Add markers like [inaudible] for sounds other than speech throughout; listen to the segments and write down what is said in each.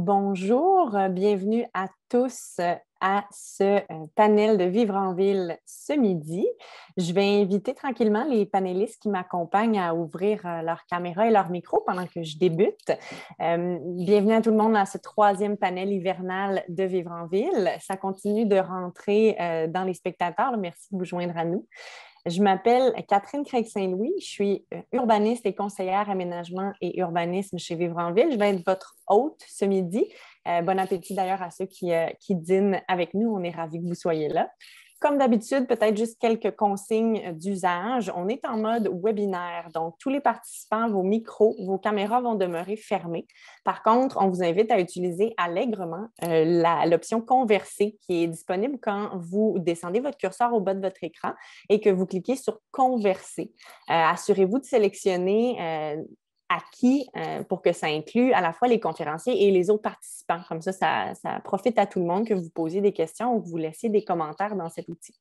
Bonjour, bienvenue à tous à ce euh, panel de Vivre en ville ce midi. Je vais inviter tranquillement les panélistes qui m'accompagnent à ouvrir leur caméra et leur micro pendant que je débute. bienvenue à tout le monde à ce troisième panel hivernal de Vivre en ville. Ça continue de rentrer dans les spectateurs. Merci de vous joindre à nous. Je m'appelle Catherine Craig-Saint-Louis. Je suis euh, urbaniste et conseillère aménagement et urbanisme chez Vivre en Ville. Je vais être votre hôte ce midi. Euh, bon appétit d'ailleurs à ceux qui, euh, qui dînent avec nous. On est ravis que vous soyez là. Comme d'habitude, peut-être juste quelques consignes d'usage. On est en mode webinaire, donc tous les participants, vos micros, vos caméras vont demeurer fermés. Par contre, on vous invite à utiliser allègrement euh, l'option converser qui est disponible quand vous descendez votre curseur au bas de votre écran et que vous cliquez sur converser. Assurez-vous de sélectionner à qui euh, pour que ça inclue à la fois les conférenciers et les autres participants. Comme ça, ça, profite à tout le monde que vous posiez des questions ou que vous laissiez des commentaires dans cet outil.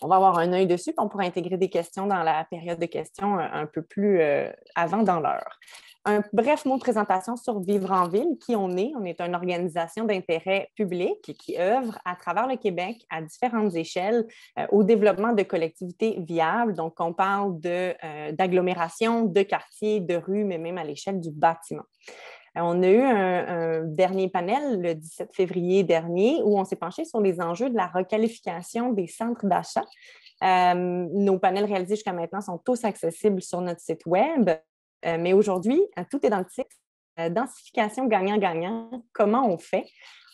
On va avoir un œil dessus, puis on pourra intégrer des questions dans la période de questions euh, un peu plus euh, avant dans l'heure. Un bref mot de présentation sur Vivre en ville, qui on est. On est une organisation d'intérêt public qui œuvre à travers le Québec à différentes échelles euh, au développement de collectivités viables. Donc, on parle d'agglomération, de, quartiers, de rues, mais même à l'échelle du bâtiment. Euh, on a eu un, dernier panel le 17 février dernier où on s'est penché sur les enjeux de la requalification des centres d'achat. Euh, nos panels réalisés jusqu'à maintenant sont tous accessibles sur notre site Web. Euh, mais aujourd'hui, euh, tout est dans le titre. Euh, densification gagnant-gagnant, comment on fait?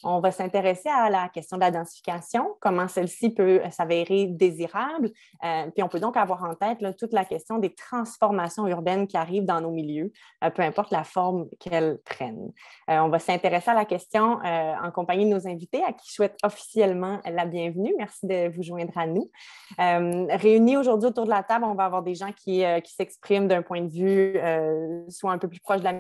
On va s'intéresser à la question de la densification, comment celle-ci peut s'avérer désirable. puis on peut donc avoir en tête toute la question des transformations urbaines qui arrivent dans nos milieux, peu importe la forme qu'elles prennent. on va s'intéresser à la question en compagnie de nos invités à qui je souhaite officiellement la bienvenue. Merci de vous joindre à nous. réunis aujourd'hui autour de la table, on va avoir des gens qui, qui s'expriment d'un point de vue soit un peu plus proche de la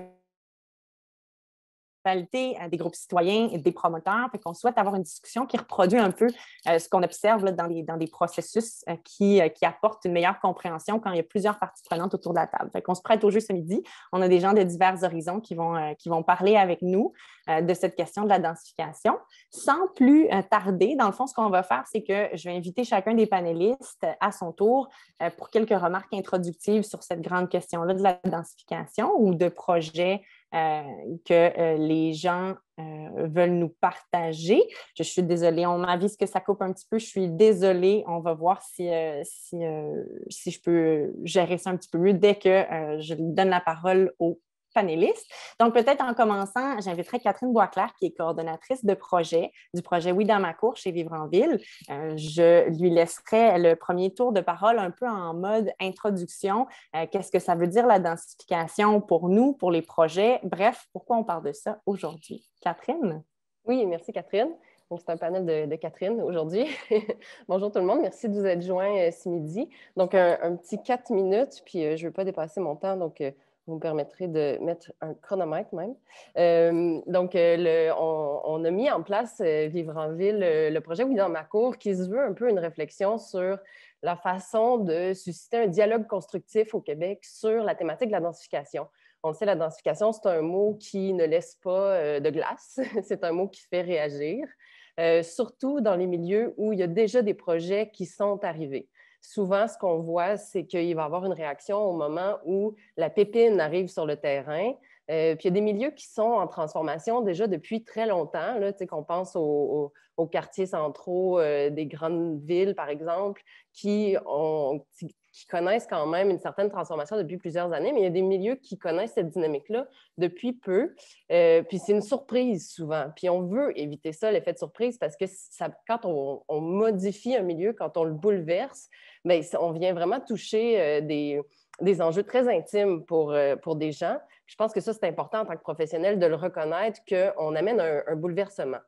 des groupes citoyens et des promoteurs. Fait qu'on souhaite avoir une discussion qui reproduit un peu euh, ce qu'on observe dans, des, dans des processus euh, qui, euh, qui, apportent une meilleure compréhension quand il y a plusieurs parties prenantes autour de la table. Fait qu'on se prête au jeu ce midi. On a des gens de divers horizons qui vont, qui vont parler avec nous de cette question de la densification. Sans plus tarder, dans le fond, ce qu'on va faire, c'est que je vais inviter chacun des panélistes à son tour pour quelques remarques introductives sur cette grande question-là de la densification ou de projets euh, que euh, les gens euh, veulent nous partager. Je suis désolée, on m'avise que ça coupe un petit peu. Je suis désolée. On va voir si, si, si je peux gérer ça un petit peu mieux dès que je donne la parole au panélistes. Donc, peut-être en commençant, j'inviterai Catherine Boisclair, qui est coordonnatrice de projet du projet Oui dans ma cour chez Vivre en Ville. Euh, je lui laisserai le premier tour de parole un peu en mode introduction. Euh, qu'est-ce que ça veut dire la densification pour nous, pour les projets? Bref, pourquoi on parle de ça aujourd'hui? Catherine? Oui, merci Catherine. Donc, c'est un panel de, Catherine aujourd'hui. [laughs] Bonjour tout le monde, merci de vous être joints euh, ce midi. Donc, un, petit quatre minutes, puis je ne veux pas dépasser mon temps, donc vous me permettrez de mettre un chronomètre même. Euh, donc, euh, on, a mis en place euh, Vivre en ville, le projet Oui dans ma cour, qui se veut un peu une réflexion sur la façon de susciter un dialogue constructif au Québec sur la thématique de la densification. On sait, la densification, c'est un mot qui ne laisse pas de glace, [laughs] c'est un mot qui fait réagir, surtout dans les milieux où il y a déjà des projets qui sont arrivés souvent, ce qu'on voit, c'est qu'il va y avoir une réaction au moment où la pépine arrive sur le terrain. Euh, puis il y a des milieux qui sont en transformation déjà depuis très longtemps. Là, qu'on pense aux, quartiers centraux euh, des grandes villes, par exemple, qui, ont, qui connaissent quand même une certaine transformation depuis plusieurs années, mais il y a des milieux qui connaissent cette dynamique-là depuis peu. Euh, puis c'est une surprise souvent. Puis on veut éviter ça, l'effet de surprise, parce que ça, quand on, modifie un milieu, quand on le bouleverse, bien, on vient vraiment toucher euh, des, des, enjeux très intimes pour, euh, pour des gens. Je pense que ça, c'est important en tant que professionnel de le reconnaître qu'on amène un, un bouleversement.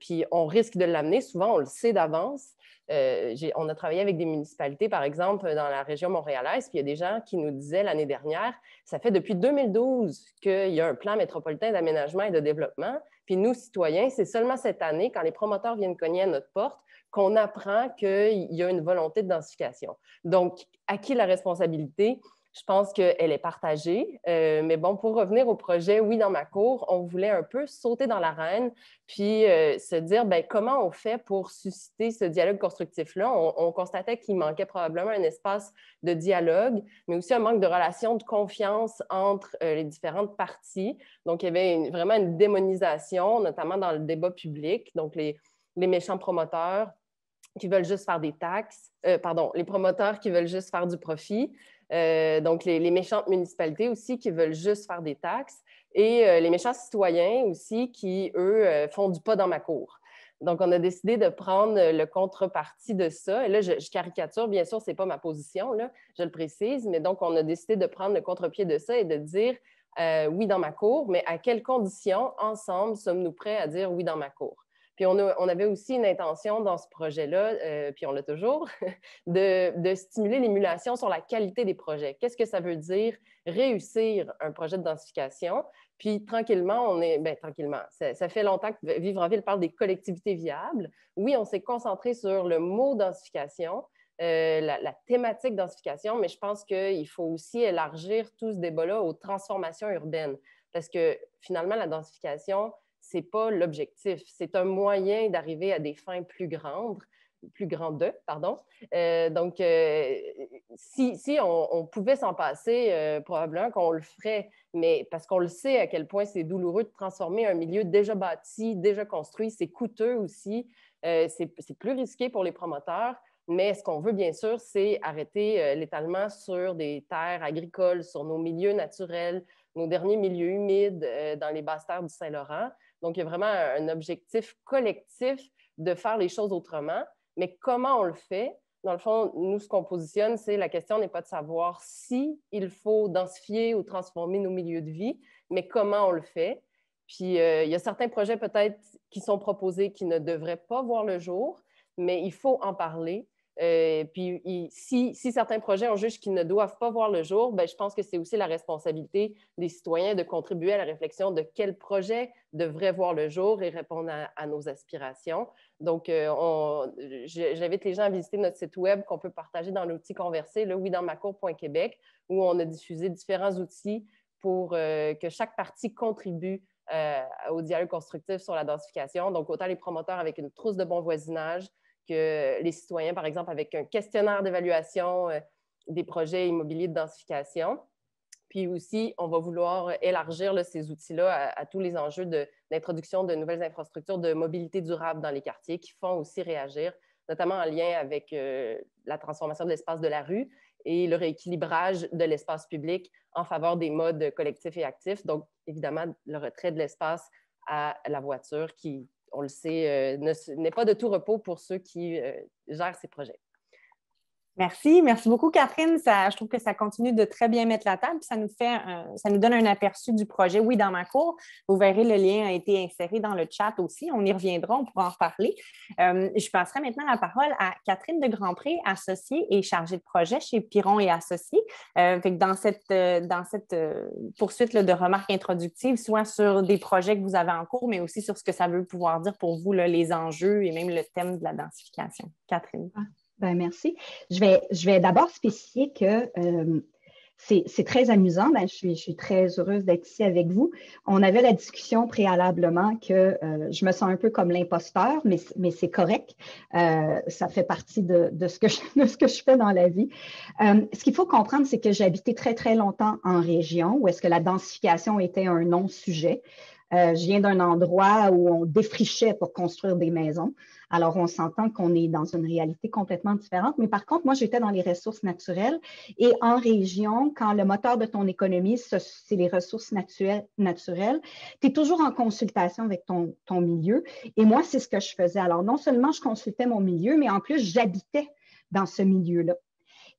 Puis on risque de l'amener, souvent on le sait d'avance, euh, on a travaillé avec des municipalités, par exemple, dans la région montréalaise, puis il y a des gens qui nous disaient l'année dernière, ça fait depuis 2012 qu'il y a un plan métropolitain d'aménagement et de développement, puis nous, citoyens, c'est seulement cette année, quand les promoteurs viennent cogner à notre porte, qu'on apprend qu'il y a une volonté de densification. Donc, à qui la responsabilité? Je pense qu'elle est partagée. Euh, mais bon, pour revenir au projet Oui dans ma cour, on voulait un peu sauter dans l'arène, puis euh, se dire ben, comment on fait pour susciter ce dialogue constructif-là? On, constatait qu'il manquait probablement un espace de dialogue, mais aussi un manque de relation, de confiance entre euh, les différentes parties. Donc, il y avait vraiment une démonisation, notamment dans le débat public. Donc, les, les méchants promoteurs qui veulent juste faire des taxes, pardon, les promoteurs qui veulent juste faire du profit, euh, donc, les, méchantes municipalités aussi qui veulent juste faire des taxes et euh, les méchants citoyens aussi qui, eux, euh, font du pas dans ma cour. Donc, on a décidé de prendre le contrepartie de ça. Et là, je, caricature, bien sûr, ce n'est pas ma position, là, je le précise, mais donc, on a décidé de prendre le contre-pied de ça et de dire oui dans ma cour, mais à quelles conditions, ensemble, sommes-nous prêts à dire oui dans ma cour? Puis on, avait aussi une intention dans ce projet-là, euh, puis on l'a toujours, [laughs] de, stimuler l'émulation sur la qualité des projets. Qu'est-ce que ça veut dire? Réussir un projet de densification? Puis tranquillement, on est, bien tranquillement, ça, fait longtemps que Vivre en ville parle des collectivités viables. Oui, on s'est concentré sur le mot densification, euh, la, la, thématique densification, mais je pense qu'il faut aussi élargir tout ce débat-là aux transformations urbaines. Parce que finalement, la densification, c'est pas l'objectif. C'est un moyen d'arriver à des fins plus grandes, plus grandes, pardon. Euh, donc, euh, si, si on, pouvait s'en passer, euh, probablement qu'on le ferait, mais parce qu'on le sait à quel point c'est douloureux de transformer un milieu déjà bâti, déjà construit, c'est coûteux aussi, c'est plus risqué pour les promoteurs. Mais ce qu'on veut, bien sûr, c'est arrêter l'étalement sur des terres agricoles, sur nos milieux naturels, nos derniers milieux humides dans les basses terres du Saint-Laurent. Donc, il y a vraiment un objectif collectif de faire les choses autrement. Mais comment on le fait? Dans le fond, nous, ce qu'on positionne, c'est la question n'est pas de savoir si il faut densifier ou transformer nos milieux de vie, mais comment on le fait. Puis, euh, il y a certains projets peut-être qui sont proposés qui ne devraient pas voir le jour, mais il faut en parler. Euh, puis si, certains projets, on juge qu'ils ne doivent pas voir le jour, ben, je pense que c'est aussi la responsabilité des citoyens de contribuer à la réflexion de quel projet devrait voir le jour et répondre à, nos aspirations. Donc, euh, j'invite les gens à visiter notre site web qu'on peut partager dans l'outil conversé, le ouidansmacour.québec, où on a diffusé différents outils pour euh, que chaque partie contribue au dialogue constructif sur la densification. Donc, autant les promoteurs avec une trousse de bon voisinage, que les citoyens, par exemple, avec un questionnaire d'évaluation euh, des projets immobiliers de densification. Puis aussi, on va vouloir élargir ces outils-là à, tous les enjeux d'introduction de, nouvelles infrastructures de mobilité durable dans les quartiers qui font aussi réagir, notamment en lien avec euh, la transformation de l'espace de la rue et le rééquilibrage de l'espace public en faveur des modes collectifs et actifs. Donc, évidemment, le retrait de l'espace à la voiture qui, on le sait, euh, n'est pas de tout repos pour ceux qui euh, gèrent ces projets. Merci, merci beaucoup Catherine. Je trouve que ça continue de très bien mettre la table. Ça nous fait, ça nous donne un aperçu du projet. Oui, dans ma cour, vous verrez le lien a été inséré dans le chat aussi. On y reviendra, on pourra en reparler. Euh, je passerai maintenant la parole à Catherine de Grandpré, associée et chargée de projet chez Piron et Associés. Euh, dans cette, euh, poursuite de remarques introductives, soit sur des projets que vous avez en cours, mais aussi sur ce que ça veut pouvoir dire pour vous, les enjeux et même le thème de la densification. Catherine. Ah. Ben, merci. Je vais, je vais d'abord spécifier que euh, c'est très amusant. Ben, je, suis, très heureuse d'être ici avec vous. On avait la discussion préalablement que euh, je me sens un peu comme l'imposteur, mais, mais c'est correct. Euh, ça fait partie de, de, ce que je, [laughs] ce que je fais dans la vie. ce qu'il faut comprendre, c'est que j'ai habité très, très longtemps en région où est-ce que la densification était un non-sujet. je viens d'un endroit où on défrichait pour construire des maisons. Alors, on s'entend qu'on est dans une réalité complètement différente. Mais par contre, moi, j'étais dans les ressources naturelles et en région, quand le moteur de ton économie, c'est les ressources naturelles, tu es toujours en consultation avec ton, milieu. Et moi, c'est ce que je faisais. Alors, non seulement je consultais mon milieu, mais en plus, j'habitais dans ce milieu-là.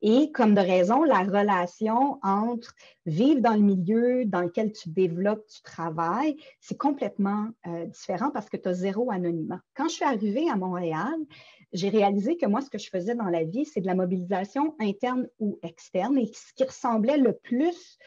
Et comme de raison, la relation entre vivre dans le milieu dans lequel tu développes, tu travailles, c'est complètement euh, différent parce que tu as zéro anonymat. Quand je suis arrivée à Montréal, j'ai réalisé que moi, ce que je faisais dans la vie, c'est de la mobilisation interne ou externe. Et ce qui ressemblait le plus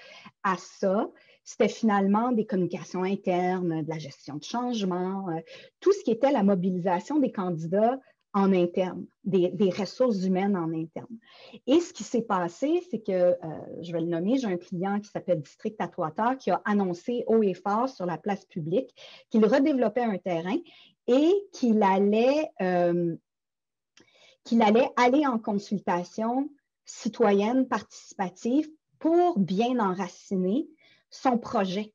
à ça, c'était finalement des communications internes, de la gestion de changement, euh, tout ce qui était la mobilisation des candidats en interne, des, ressources humaines en interne. Et ce qui s'est passé, c'est que, euh, je vais le nommer, j'ai un client qui s'appelle District Atwater qui a annoncé haut et fort sur la place publique qu'il redéveloppait un terrain et qu'il allait, euh, qu'il allait aller en consultation citoyenne participative pour bien enraciner son projet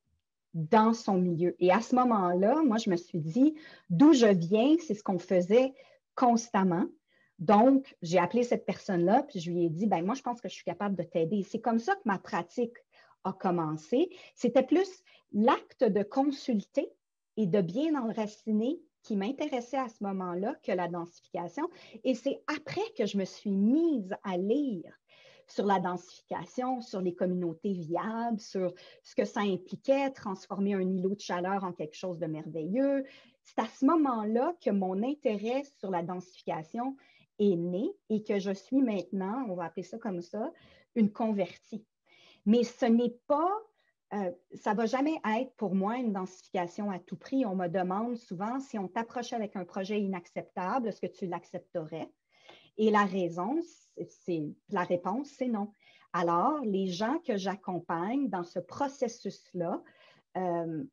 dans son milieu. Et à ce moment-là, moi, je me suis dit, d'où je viens, c'est ce qu'on faisait constamment. Donc, j'ai appelé cette personne-là, puis je lui ai dit, ben moi, je pense que je suis capable de t'aider. C'est comme ça que ma pratique a commencé. C'était plus l'acte de consulter et de bien enraciner qui m'intéressait à ce moment-là que la densification. Et c'est après que je me suis mise à lire sur la densification, sur les communautés viables, sur ce que ça impliquait, transformer un îlot de chaleur en quelque chose de merveilleux. C'est à ce moment-là que mon intérêt sur la densification est né et que je suis maintenant, on va appeler ça comme ça, une convertie. Mais ce n'est pas, euh, ça ne va jamais être pour moi une densification à tout prix. On me demande souvent si on t'approche avec un projet inacceptable, est-ce que tu l'accepterais? Et la raison, c'est la réponse, c'est non. Alors, les gens que j'accompagne dans ce processus-là euh,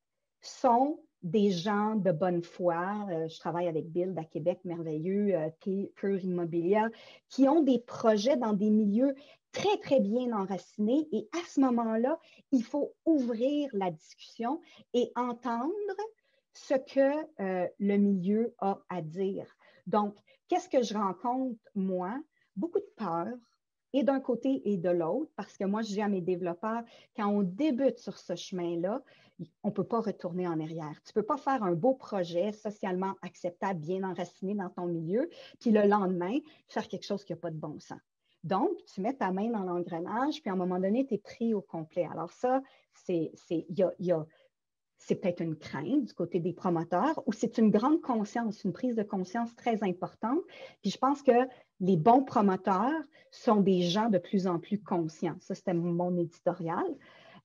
sont des gens de bonne foi. Euh, je travaille avec Build à Québec, merveilleux, euh, Pure Immobilier, qui ont des projets dans des milieux très, très bien enracinés. Et à ce moment-là, il faut ouvrir la discussion et entendre ce que euh, le milieu a à dire. Donc, qu'est-ce que je rencontre, moi? Beaucoup de peur, et d'un côté et de l'autre, parce que moi, je dis à mes développeurs, quand on débute sur ce chemin-là, on ne peut pas retourner en arrière. Tu ne peux pas faire un beau projet socialement acceptable, bien enraciné dans ton milieu, puis le lendemain, faire quelque chose qui n'a pas de bon sens. Donc, tu mets ta main dans l'engrenage, puis à un moment donné, tu es pris au complet. Alors ça, c'est, peut-être une crainte du côté des promoteurs ou c'est une grande conscience, une prise de conscience très importante. Puis je pense que les bons promoteurs sont des gens de plus en plus conscients. Ça, c'était mon éditorial.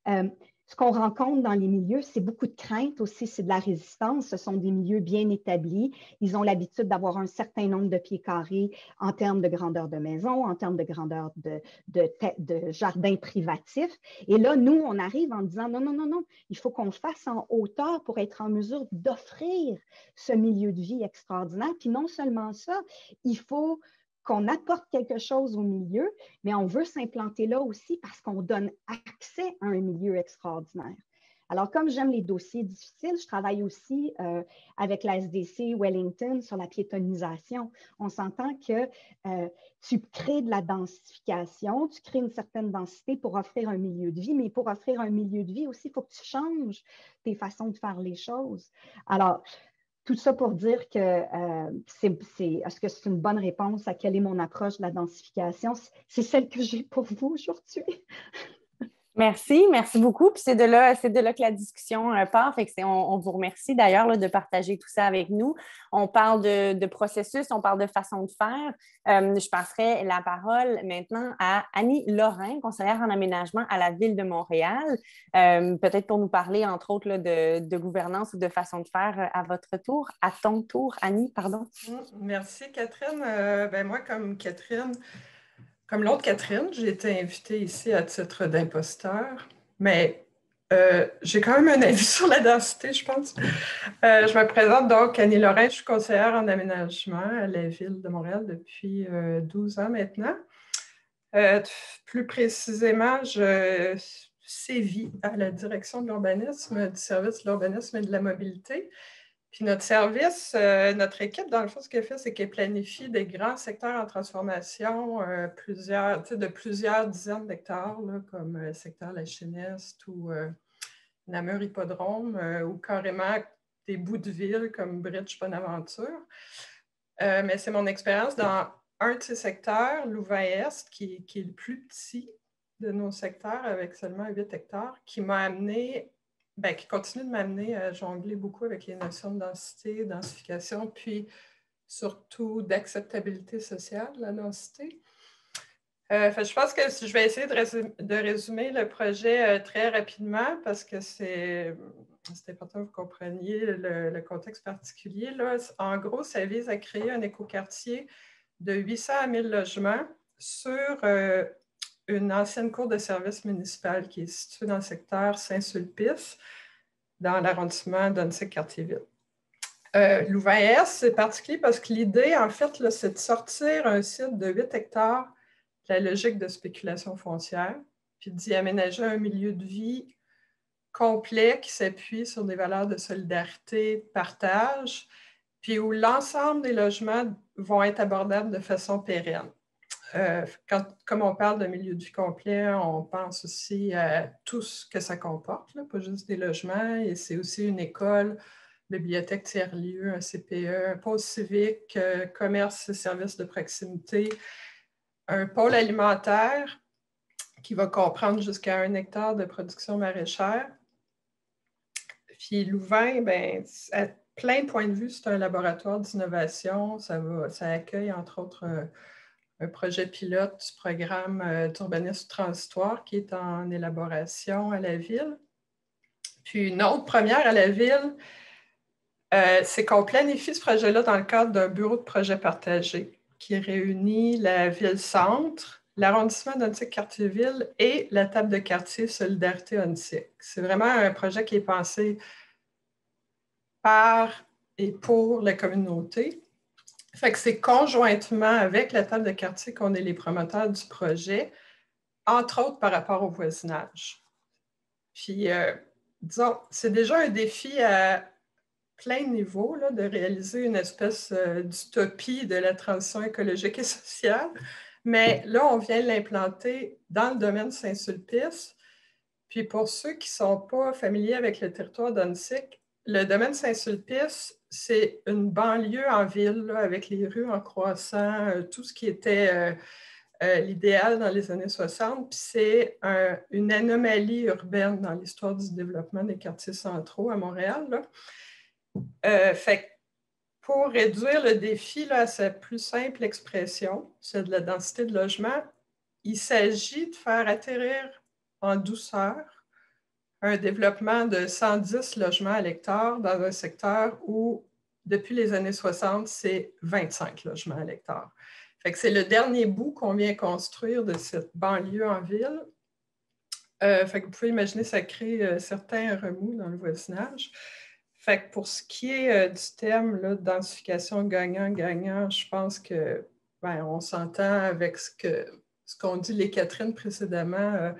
Euh, ce qu'on rencontre dans les milieux, c'est beaucoup de crainte aussi, c'est de la résistance. Ce sont des milieux bien établis. Ils ont l'habitude d'avoir un certain nombre de pieds carrés en termes de grandeur de maison, en termes de grandeur de, jardin privatif. Et là, nous, on arrive en disant non, non, non, non, il faut qu'on fasse en hauteur pour être en mesure d'offrir ce milieu de vie extraordinaire. Puis non seulement ça, il faut qu'on apporte quelque chose au milieu, mais on veut s'implanter là aussi parce qu'on donne accès à un milieu extraordinaire. Alors, comme j'aime les dossiers difficiles, je travaille aussi euh, avec la SDC Wellington sur la piétonisation. On s'entend que euh, tu crées de la densification, tu crées une certaine densité pour offrir un milieu de vie, mais pour offrir un milieu de vie aussi, il faut que tu changes tes façons de faire les choses. Alors, tout ça pour dire que euh, c'est, est-ce que c'est une bonne réponse? À quelle est mon approche de la densification? C'est celle que j'ai pour vous aujourd'hui. Merci, merci beaucoup. Puis c'est de là, c'est de là que la discussion euh, part. Fait on, vous remercie d'ailleurs de partager tout ça avec nous. On parle de, processus, on parle de façon de faire. Euh, je passerai la parole maintenant à Annie Lorrain, conseillère en aménagement à la Ville de Montréal, euh, peut-être pour nous parler, entre autres, de, gouvernance ou de façon de faire à votre tour. À ton tour, Annie, pardon. Merci, Catherine. ben moi, comme Catherine, comme l'autre Catherine, j'ai été invitée ici à titre d'imposteur, mais euh, j'ai quand même un avis [laughs] sur la densité, je pense. Euh, je me présente donc Annie Lorrain, je suis conseillère en aménagement à la Ville de Montréal depuis 12 euh, ans maintenant. plus précisément, je sévis à la direction de l'urbanisme, du service de l'urbanisme et de la mobilité. Puis notre service, euh, notre équipe, dans le fond, ce qu'elle fait, c'est qu'elle planifie des grands secteurs en transformation, euh, de plusieurs dizaines d'hectares, comme le euh, secteur La Chineste ou Namur Hippodrome, ou carrément des bouts de ville comme Bridge Bonaventure. mais c'est mon expérience dans un de ces secteurs, Louvain-Est, qui, qui, est le plus petit de nos secteurs, avec seulement 8 hectares, qui m'a amené ben, qui continue de m'amener à jongler beaucoup avec les notions de densité, densification, puis surtout d'acceptabilité sociale, la densité. Euh, je pense que je vais essayer de résumer, le projet euh, très rapidement parce que c'est c'est important que vous compreniez le, contexte particulier. Là. En gros, ça vise à créer un écoquartier de 800 à 1000 logements sur euh, une ancienne cour de service municipal qui est située dans le secteur Saint-Sulpice, dans l'arrondissement d'Annecy-Cartierville. Euh, Louvain-Est, c'est particulier parce que l'idée, en fait, c'est de sortir un site de 8 hectares de la logique de spéculation foncière, puis d'y aménager un milieu de vie complet qui s'appuie sur des valeurs de solidarité, de partage, puis où l'ensemble des logements vont être abordables de façon pérenne. Euh, comme on parle de milieu de vie complet, on pense aussi à tout ce que ça comporte, pas juste des logements, et c'est aussi une école, bibliothèque tiers-lieu, un CPE, un pôle civique, euh, commerce et services de proximité, un pôle alimentaire qui va comprendre jusqu'à un hectare de production maraîchère, puis Louvain, ben, à plein de points de vue, c'est un laboratoire d'innovation. Ça, ça accueille, entre autres, un, projet pilote du programme euh, d'urbanisme transitoire qui est en élaboration à la ville. Puis une autre première à la ville, euh, c'est qu'on planifie ce projet-là dans le cadre d'un bureau de projet partagé qui réunit la ville-centre, l'arrondissement d'Antique-Cartierville et la table de quartier Solidarité Antique. C'est vraiment un projet qui est pensé par et pour la communauté. Fait que c'est conjointement avec la table de quartier qu'on est les promoteurs du projet, entre autres par rapport au voisinage. Puis, euh, disons, c'est déjà un défi à plein de niveaux là, de réaliser une espèce euh, d'utopie de la transition écologique et sociale. Mais là, on vient l'implanter dans le domaine Saint-Sulpice. Puis pour ceux qui ne sont pas familiers avec le territoire d'Annecy, le domaine Saint-Sulpice, c'est une banlieue en ville, avec les rues en croissant, euh, tout ce qui était euh, euh, l'idéal dans les années 60. Puis c'est une anomalie urbaine dans l'histoire du développement des quartiers centraux à Montréal. fait pour réduire le défi à sa plus simple expression, c'est de la densité de logement, il s'agit de faire atterrir en douceur un développement de 110 logements à l'hectare dans un secteur où, depuis les années 60, c'est 25 logements à l'hectare. c'est le dernier bout qu'on vient construire de cette banlieue en ville. Euh, vous pouvez imaginer, ça crée euh, certains remous dans le voisinage. Pour ce qui est euh, du thème de densification gagnant-gagnant, je pense que ben, on s'entend avec ce que ce qu'ont dit les Catherine précédemment.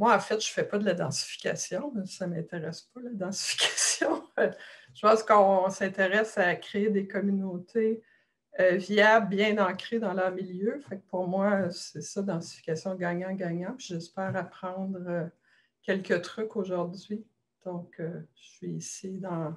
Euh, moi, en fait, je ne fais pas de la densification. Ça ne m'intéresse pas, la densification. [laughs] je pense qu'on s'intéresse à créer des communautés euh, viables, bien ancrées dans leur milieu. Pour moi, c'est ça, densification gagnant-gagnant. J'espère apprendre quelques trucs aujourd'hui. Donc, euh, je suis ici dans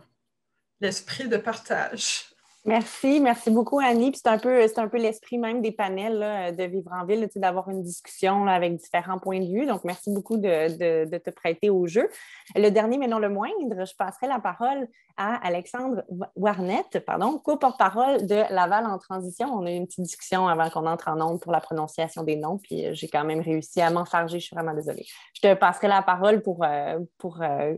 l'esprit de partage. Merci, merci beaucoup Annie. c'est un peu, peu l'esprit même des panels de Vivre en Ville, d'avoir une discussion avec différents points de vue. Donc, merci beaucoup de, te prêter au jeu. Le dernier, mais non le moindre, je passerai la parole à Alexandre Warnett, pardon, co-porte-parole de Laval en transition. On a eu une petite discussion avant qu'on entre en ondes pour la prononciation des noms, puis euh, j'ai quand même réussi à m'enfarger. Je suis vraiment désolée. Je te passerai la parole pour, euh, pour euh,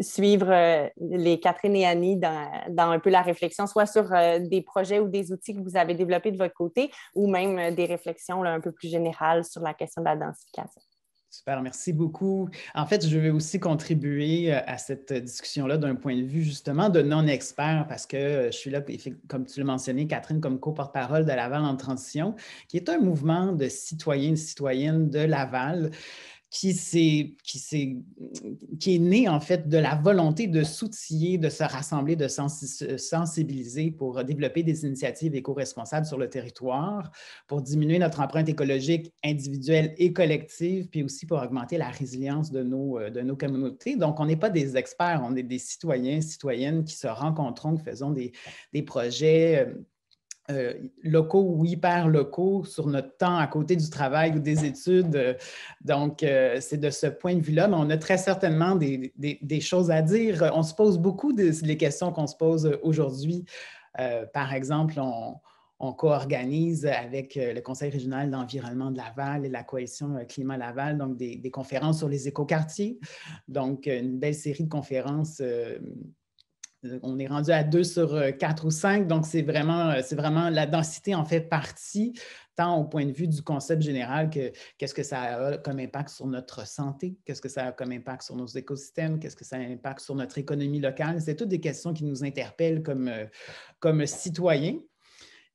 suivre euh, les Catherine et Annie dans, un peu la réflexion, soit sur euh, des projets ou des outils que vous avez développés de votre côté, ou même euh, des réflexions un peu plus générales sur la question de la densification. Super, merci beaucoup. En fait, je vais aussi contribuer à cette discussion-là d'un point de vue justement de non-expert parce que je suis là, comme tu l'as mentionné, Catherine, comme co-porte-parole de Laval en transition, qui est un mouvement de citoyens et citoyennes de Laval qui, est, qui, qui est né en fait de la volonté de s'outiller, de se rassembler, de sensibiliser pour développer des initiatives éco-responsables sur le territoire, pour diminuer notre empreinte écologique individuelle et collective, puis aussi pour augmenter la résilience de nos, de nos communautés. Donc, on n'est pas des experts, on est des citoyens, citoyennes qui se rencontrons, qui faisons des, des projets euh, euh, locaux ou hyper locaux sur notre temps à côté du travail ou des études. Donc, euh, c'est de ce point de vue-là, mais on a très certainement des, choses à dire. On se pose beaucoup des questions qu'on se pose aujourd'hui. Euh, par exemple, on, on co-organise avec le Conseil régional d'environnement de Laval et la coalition Climat Laval, donc des, des conférences sur les écoquartiers. Donc, une belle série de conférences on est rendu à deux sur euh, quatre ou cinq, donc c'est vraiment, euh, vraiment la densité en fait partie, tant au point de vue du concept général que qu'est-ce que ça a comme impact sur notre santé, qu'est-ce que ça a comme impact sur nos écosystèmes, qu'est-ce que ça a impact sur notre économie locale. C'est toutes des questions qui nous interpellent comme, euh, comme citoyens.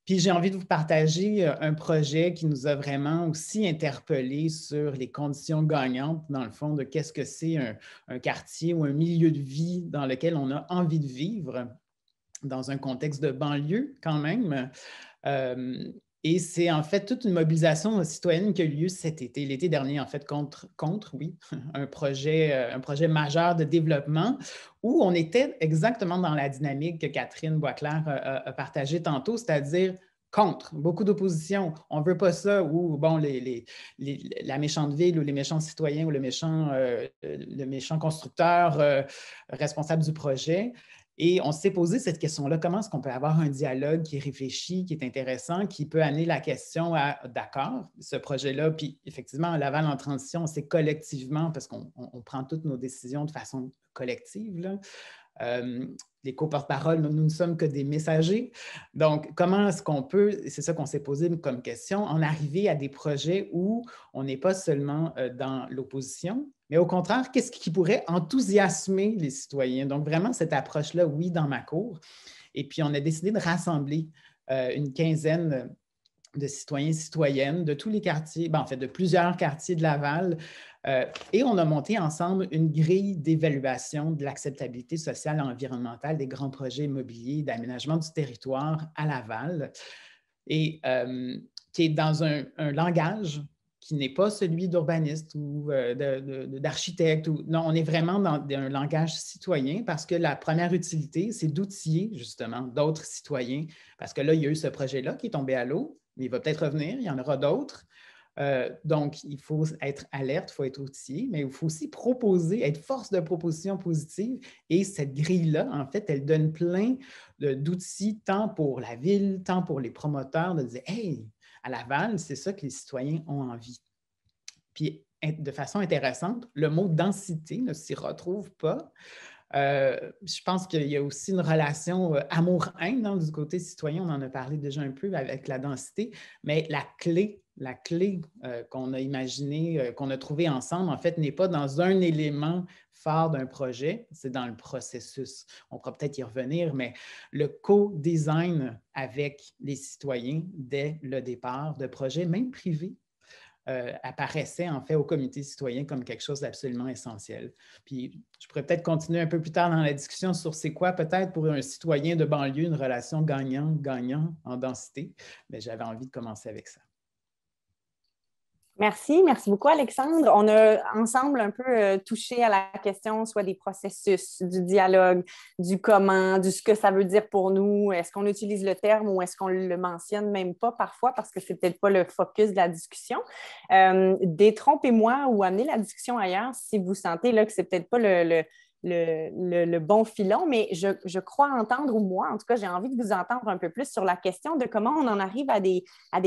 Puis j'ai envie de vous partager euh, un projet qui nous a vraiment aussi interpellés sur les conditions gagnantes, dans le fond, de qu'est-ce que c'est un, quartier ou un milieu de vie dans lequel on a envie de vivre dans un contexte de banlieue quand même. Euh, et c'est en fait toute une mobilisation citoyenne qui a eu lieu cet été, l'été dernier, en fait, contre, contre oui, [laughs] un projet, euh, un projet majeur de développement où on était exactement dans la dynamique que Catherine Boisclair a, partagée tantôt, c'est-à-dire contre, beaucoup d'opposition. On ne veut pas ça, ou bon, les, la méchante ville ou les méchants citoyens ou le méchant, euh, le méchant constructeur euh, responsable du projet. Et on s'est posé cette question-là, comment est-ce qu'on peut avoir un dialogue qui est réfléchi, qui est intéressant, qui peut amener la question à, d'accord, ce projet-là, puis effectivement, Laval en transition, c'est collectivement, parce qu'on prend toutes nos décisions de façon collective. Euh, les co-porte-parole, nous, ne sommes que des messagers. Donc, comment est-ce qu'on peut, c'est ça qu'on s'est posé comme question, en arriver à des projets où on n'est pas seulement euh, dans l'opposition, mais au contraire, qu'est-ce qui pourrait enthousiasmer les citoyens? Donc, vraiment, cette approche-là, oui, dans ma cour. Et puis, on a décidé de rassembler euh, une quinzaine de citoyens et citoyennes de tous les quartiers, ben, en fait, de plusieurs quartiers de Laval. Euh, et on a monté ensemble une grille d'évaluation de l'acceptabilité sociale et environnementale des grands projets immobiliers d'aménagement du territoire à Laval, et euh, qui est dans un langage qui n'est pas celui d'urbaniste ou euh, d'architecte. Ou... Non, on est vraiment dans un langage citoyen parce que la première utilité, c'est d'outiller justement d'autres citoyens. Parce que là, il y a eu ce projet-là qui est tombé à l'eau, mais il va peut-être revenir, il y en aura d'autres. Euh, donc, il faut être alerte, il faut être outillé, mais il faut aussi proposer, être force de proposition positive. Et cette grille-là, en fait, elle donne plein d'outils, tant pour la ville, tant pour les promoteurs, de dire Hey, à Laval, c'est ça que les citoyens ont envie. Puis, de façon intéressante, le mot densité ne s'y retrouve pas. Euh, je pense qu'il y a aussi une relation euh, amour-haine du côté citoyen. On en a parlé déjà un peu avec la densité, mais la clé, la clé euh, qu'on a imaginée, qu'on a trouvée ensemble, en fait, n'est pas dans un élément phare d'un projet, c'est dans le processus. On pourra peut-être y revenir, mais le co-design avec les citoyens dès le départ de projets, même privés, euh, apparaissait en fait au comité citoyen comme quelque chose d'absolument essentiel. Puis je pourrais peut-être continuer un peu plus tard dans la discussion sur c'est quoi peut-être pour un citoyen de banlieue une relation gagnant-gagnant en densité, mais j'avais envie de commencer avec ça. Merci, merci beaucoup Alexandre. On a ensemble un peu euh, touché à la question soit des processus, du dialogue, du comment, du ce que ça veut dire pour nous. Est-ce qu'on utilise le terme ou est-ce qu'on le mentionne même pas parfois parce que c'est peut-être pas le focus de la discussion? Euh, détrompez-moi ou amenez la discussion ailleurs si vous sentez là, que c'est peut-être pas le le, bon filon, mais je, crois entendre, ou moi, en tout cas, j'ai envie de vous entendre un peu plus sur la question de comment on en arrive à des,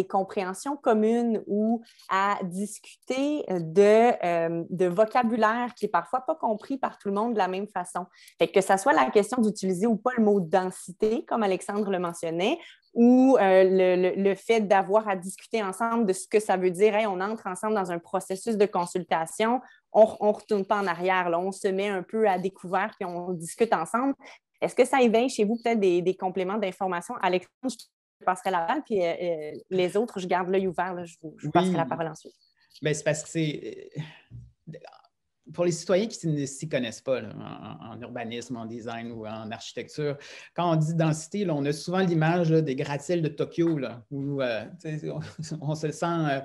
compréhensions communes ou à discuter de, euh, de vocabulaire qui est parfois pas compris par tout le monde de la même façon. Que ça soit la question d'utiliser ou pas le mot densité, comme Alexandre le mentionnait, ou euh, le, fait d'avoir à discuter ensemble de ce que ça veut dire, on entre ensemble dans un processus de consultation, on ne retourne pas en arrière, là, on se met un peu à découvert puis on discute ensemble. Est-ce que ça éveille chez vous peut-être des, compléments d'information? Alexandre, je passerai la balle, puis euh, euh, les autres, je garde l'œil ouvert, je, vous, passerai la parole ensuite. Bien, c'est parce que c'est pour les citoyens qui ne s'y connaissent pas en, urbanisme, en design ou en architecture, quand on dit densité, on a souvent l'image des gratte-ciels de Tokyo, où euh, [laughs] on, se sent euh,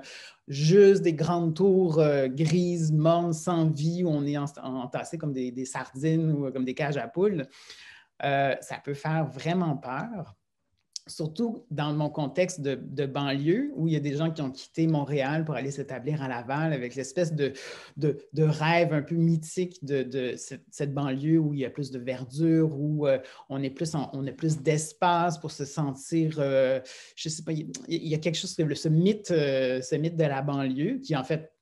juste des grandes tours euh, grises, mornes, sans vie, où on est entassé comme des, sardines ou comme des cages à poules. ça peut faire vraiment peur. Surtout dans mon contexte de, banlieue, où il y a des gens qui ont quitté Montréal pour aller s'établir à Laval avec l'espèce de, rêve un peu mythique de, cette, banlieue où il y a plus de verdure, où euh, on, est plus a plus d'espace pour se sentir, euh, je ne sais pas, il y a quelque chose, ce mythe, euh, ce mythe de la banlieue qui, en fait,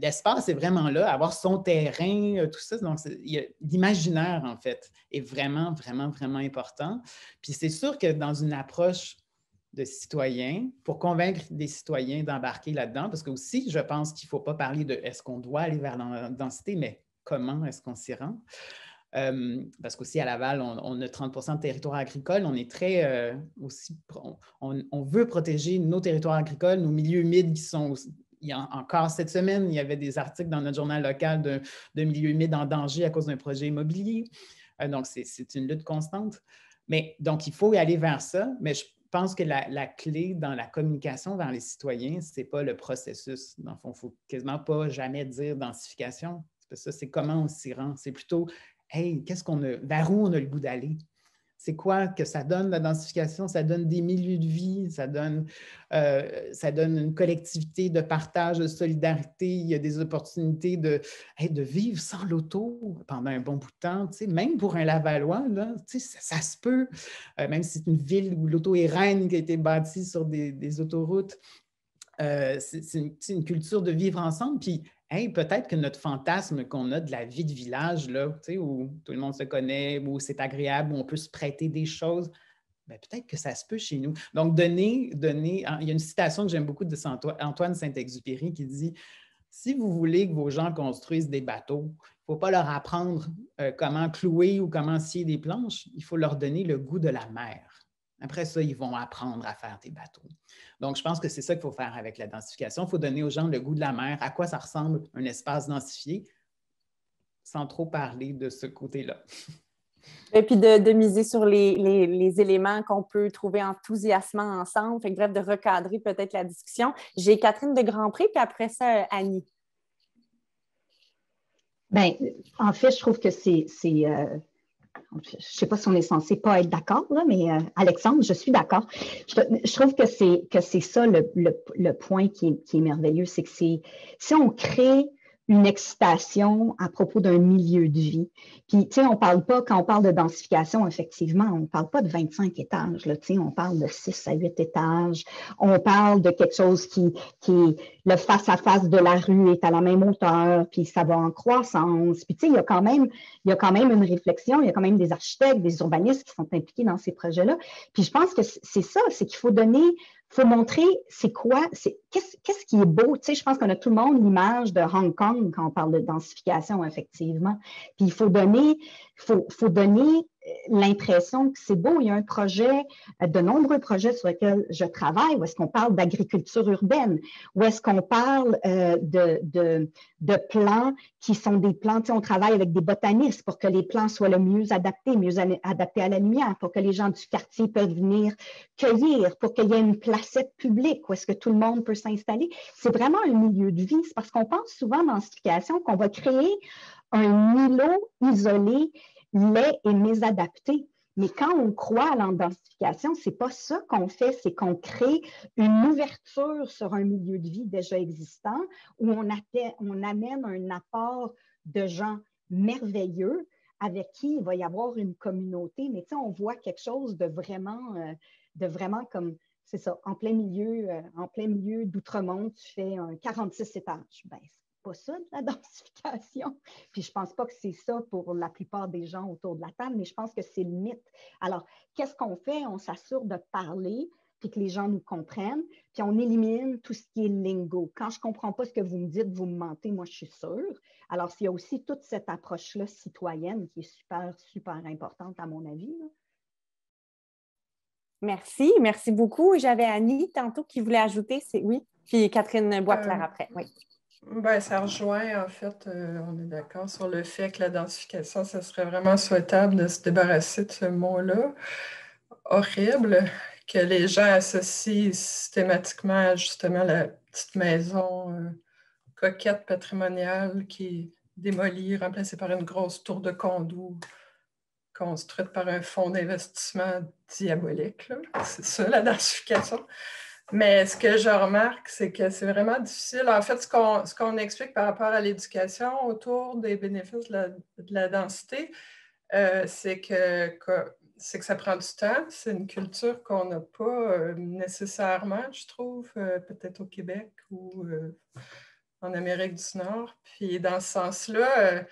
l'espace est vraiment là, avoir son terrain, tout ça. Donc, l'imaginaire, en fait, est vraiment, vraiment, vraiment important. Puis c'est sûr que dans une approche de citoyens, pour convaincre des citoyens d'embarquer là-dedans, parce que aussi, je pense qu'il ne faut pas parler de est-ce qu'on doit aller vers la densité, mais comment est-ce qu'on s'y rend? Euh, parce qu'aussi à Laval, on, a 30% de territoire agricole. On est très euh, aussi, on, veut protéger nos territoires agricoles, nos milieux humides qui sont. Il y a encore cette semaine, il y avait des articles dans notre journal local de, de milieux humides en danger à cause d'un projet immobilier. Euh, donc, c'est une lutte constante. Mais donc, il faut aller vers ça, mais je pense que la, clé dans la communication vers les citoyens, ce n'est pas le processus. Dans le fond, il ne faut quasiment pas jamais dire densification. Ça, c'est comment on s'y rend. C'est plutôt, hey, qu'est-ce qu'on a, vers où on a le goût d'aller? C'est quoi que ça donne la densification? Ça donne des milieux de vie, ça donne, euh, ça donne une collectivité de partage, de solidarité. Il y a des opportunités de, de vivre sans l'auto pendant un bon bout de temps. Même pour un Lavallois, là, ça, se peut. Euh, même si c'est une ville où l'auto est reine qui a été bâtie sur des, autoroutes. Euh, c'est une, une, culture de vivre ensemble. Puis peut-être que notre fantasme qu'on a de la vie de village, là, où tout le monde se connaît, où c'est agréable, où on peut se prêter des choses, ben, peut-être que ça se peut chez nous. Donc, donner, donner, il y a une citation que j'aime beaucoup de Antoine Saint-Exupéry qui dit Si vous voulez que vos gens construisent des bateaux, il ne faut pas leur apprendre euh, comment clouer ou comment scier des planches, il faut leur donner le goût de la mer. Après ça, ils vont apprendre à faire des bateaux. Donc, je pense que c'est ça qu'il faut faire avec la densification. Il faut donner aux gens le goût de la mer, à quoi ça ressemble un espace densifié, sans trop parler de ce côté-là. Et puis de, miser sur les, éléments qu'on peut trouver enthousiasmant ensemble. Fait bref, de recadrer peut-être la discussion. J'ai Catherine de Grandpré, puis après ça, Annie. Bien, en fait, je trouve que c'est euh, je ne sais pas si on est censé pas être d'accord, mais euh, Alexandre, je suis d'accord. Je, trouve que c'est que c'est ça le, point qui est, qui est merveilleux, c'est que si on crée une excitation à propos d'un milieu de vie. Puis, tu sais, on parle pas, quand on parle de densification, effectivement, on ne parle pas de 25 étages, là, tu sais, on parle de 6 à 8 étages. On parle de quelque chose qui, qui le face-à-face de la rue est à la même hauteur, puis ça va en croissance. Puis, tu sais, il y a quand même, il y a quand même une réflexion, il y a quand même des architectes, des urbanistes qui sont impliqués dans ces projets-là. Puis, je pense que c'est ça, c'est qu'il faut donner faut montrer c'est quoi, c'est qu'est-ce qui est beau. Tu sais, je pense qu'on a tout le monde l'image de Hong Kong quand on parle de densification, effectivement. Puis il faut donner, faut, faut donner l'impression que c'est beau. Il y a un projet, euh, de nombreux projets sur lesquels je travaille, où est-ce qu'on parle d'agriculture urbaine, où est-ce qu'on parle euh, de, de, de, plants qui sont des plants, on travaille avec des botanistes pour que les plants soient le mieux adaptés, mieux adaptés à la lumière, pour que les gens du quartier peuvent venir cueillir, pour qu'il y ait une placette publique où est-ce que tout le monde peut s'installer. C'est vraiment un milieu de vie. Parce qu'on pense souvent dans cette situation qu'on va créer un îlot isolé laid et mésadapté. Mais quand on croit à l'identification, ce n'est pas ça qu'on fait, c'est qu'on crée une ouverture sur un milieu de vie déjà existant où on, on amène un apport de gens merveilleux avec qui il va y avoir une communauté. Mais tu sais, on voit quelque chose de vraiment, euh, de vraiment comme, c'est ça, en plein milieu, euh, en plein milieu d'Outremont, tu fais un 46 étages. Ben, pas ça, la [laughs] densification. Puis je pense pas que c'est ça pour la plupart des gens autour de la table, mais je pense que c'est le mythe. Alors, qu'est-ce qu'on fait? On s'assure de parler, puis que les gens nous comprennent, puis on élimine tout ce qui est lingo. Quand je ne comprends pas ce que vous me dites, vous me mentez, moi je suis sûre. Alors, il y a aussi toute cette approche-là citoyenne qui est super, super importante à mon avis. Merci, merci beaucoup. J'avais Annie tantôt qui voulait ajouter, c'est oui, puis Catherine Boisclair euh, après. Oui. Ben, ça rejoint, en fait, euh, on est d'accord sur le fait que la densification, ce serait vraiment souhaitable de se débarrasser de ce mot-là horrible que les gens associent systématiquement à justement la petite maison euh, coquette patrimoniale qui est démolie, remplacée par une grosse tour de condo construite par un fonds d'investissement diabolique. C'est ça, la [laughs] densification. Mais ce que je remarque, c'est que c'est vraiment difficile. En fait, ce qu'on explique par rapport à l'éducation autour des bénéfices de la, densité, euh, c'est que, c'est que ça prend du temps. C'est une culture qu'on n'a pas euh, nécessairement, je trouve, euh, peut-être au Québec ou en Amérique du Nord. Puis dans ce sens-là,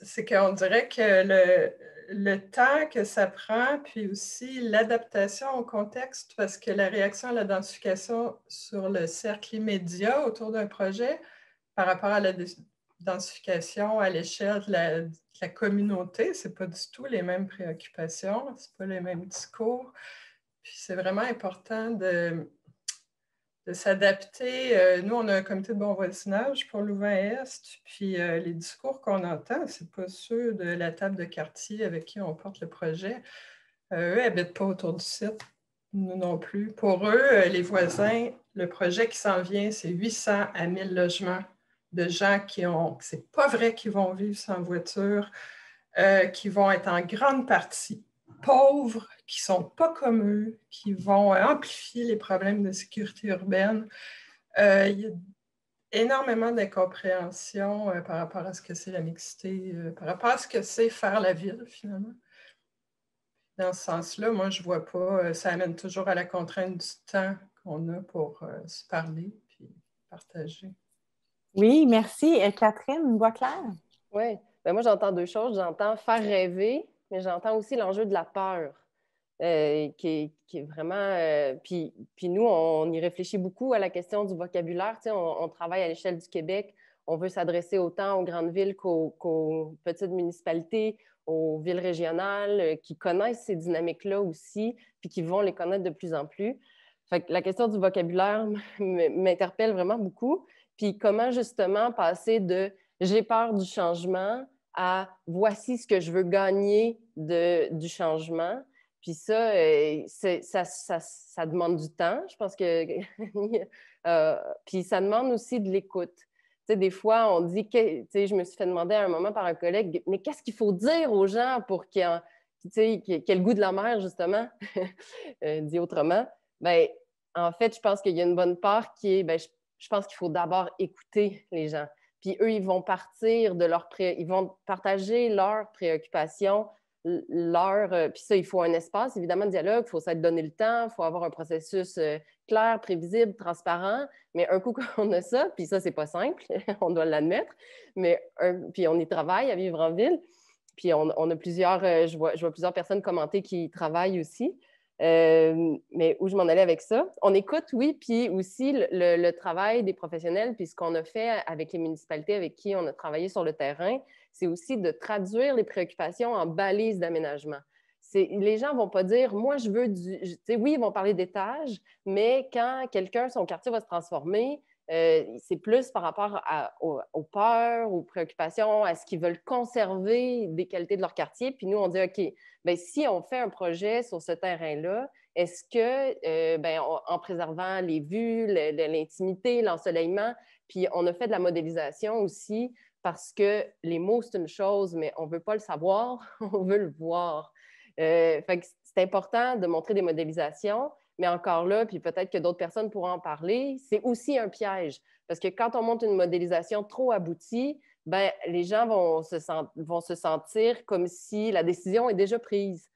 c'est qu'on dirait que le, le temps que ça prend, puis aussi l'adaptation au contexte, parce que la réaction à la densification sur le cercle immédiat autour d'un projet par rapport à la densification à l'échelle de la, communauté, ce n'est pas du tout les mêmes préoccupations, ce pas les mêmes discours. Puis c'est vraiment important de, de s'adapter. Euh, nous, on a un comité de bon voisinage pour Louvain-Est, puis euh, les discours qu'on entend, ce pas ceux de la table de quartier avec qui on porte le projet. Euh, eux n'habitent pas autour du site, nous non plus. Pour eux, les voisins, le projet qui s'en vient, c'est 800 à 1000 logements de gens qui ont, c'est pas vrai qu'ils vont vivre sans voiture, qui vont être en grande partie pauvres, qui ne sont pas comme eux, qui vont amplifier les problèmes de sécurité urbaine. Euh, il y a énormément d'incompréhension euh, par rapport à ce que c'est la mixité, euh, par rapport à ce que c'est faire la ville, finalement. Dans ce sens-là, moi, je ne vois pas, ça amène toujours à la contrainte du temps qu'on a pour se parler et partager. Oui, merci. Catherine, voix claire? Oui, ben, moi, j'entends deux choses. J'entends faire rêver mais j'entends aussi l'enjeu de la peur, euh, qui, est, vraiment... Euh, puis, puis, nous, on y réfléchit beaucoup à la question du vocabulaire. Sais, on, travaille à l'échelle du Québec. On veut s'adresser autant aux grandes villes qu'aux, petites municipalités, aux villes régionales, euh, qui connaissent ces dynamiques-là aussi, puis qui vont les connaître de plus en plus. La question du vocabulaire [laughs] m'interpelle vraiment beaucoup. Puis comment justement passer de j'ai peur du changement à voici ce que je veux gagner de, du changement. Puis ça, euh, ça, ça, demande du temps. Je pense que. [laughs] euh, puis ça demande aussi de l'écoute. Tu sais, des fois, on dit. Tu sais, je me suis fait demander à un moment par un collègue, mais qu'est-ce qu'il faut dire aux gens pour qu'ils aient, le goût de la mer, justement, [laughs] euh, dit autrement? Bien, en fait, je pense qu'il y a une bonne part qui est, bien, je pense qu'il faut d'abord écouter les gens. Puis eux, ils vont partir de leur ils vont partager leurs préoccupations, leur. Euh, puis ça, il faut un espace, évidemment, de dialogue, il faut s'être donné le temps, il faut avoir un processus euh, clair, prévisible, transparent. Mais un coup [laughs] qu'on a ça, puis ça, c'est pas simple, [laughs] on doit l'admettre, mais puis on y travaille à vivre en ville. Puis on, a plusieurs, euh, je vois, je vois plusieurs personnes commenter qui travaillent aussi. Mais où je m'en allais avec ça? On écoute, oui, puis aussi le, travail des professionnels, puis ce qu'on a fait avec les municipalités avec qui on a travaillé sur le terrain, c'est aussi de traduire les préoccupations en balises d'aménagement. Les gens ne vont pas dire, moi, je veux du. oui, ils vont parler d'étage, mais quand quelqu'un, son quartier va se transformer, euh, c'est plus par rapport aux, peurs, aux préoccupations, à ce qu'ils veulent conserver des qualités de leur quartier. Puis nous, on dit, OK, bien, si on fait un projet sur ce terrain-là, est-ce que, euh, bien, en préservant les vues, l'intimité, l'ensoleillement, puis on a fait de la modélisation aussi parce que les mots, c'est une chose, mais on ne veut pas le savoir, [laughs] on veut le voir. Euh, c'est important de montrer des modélisations, mais encore là, puis peut-être que d'autres personnes pourront en parler, c'est aussi un piège. Parce que quand on monte une modélisation trop aboutie, ben, les gens vont se, vont se sentir comme si la décision est déjà prise.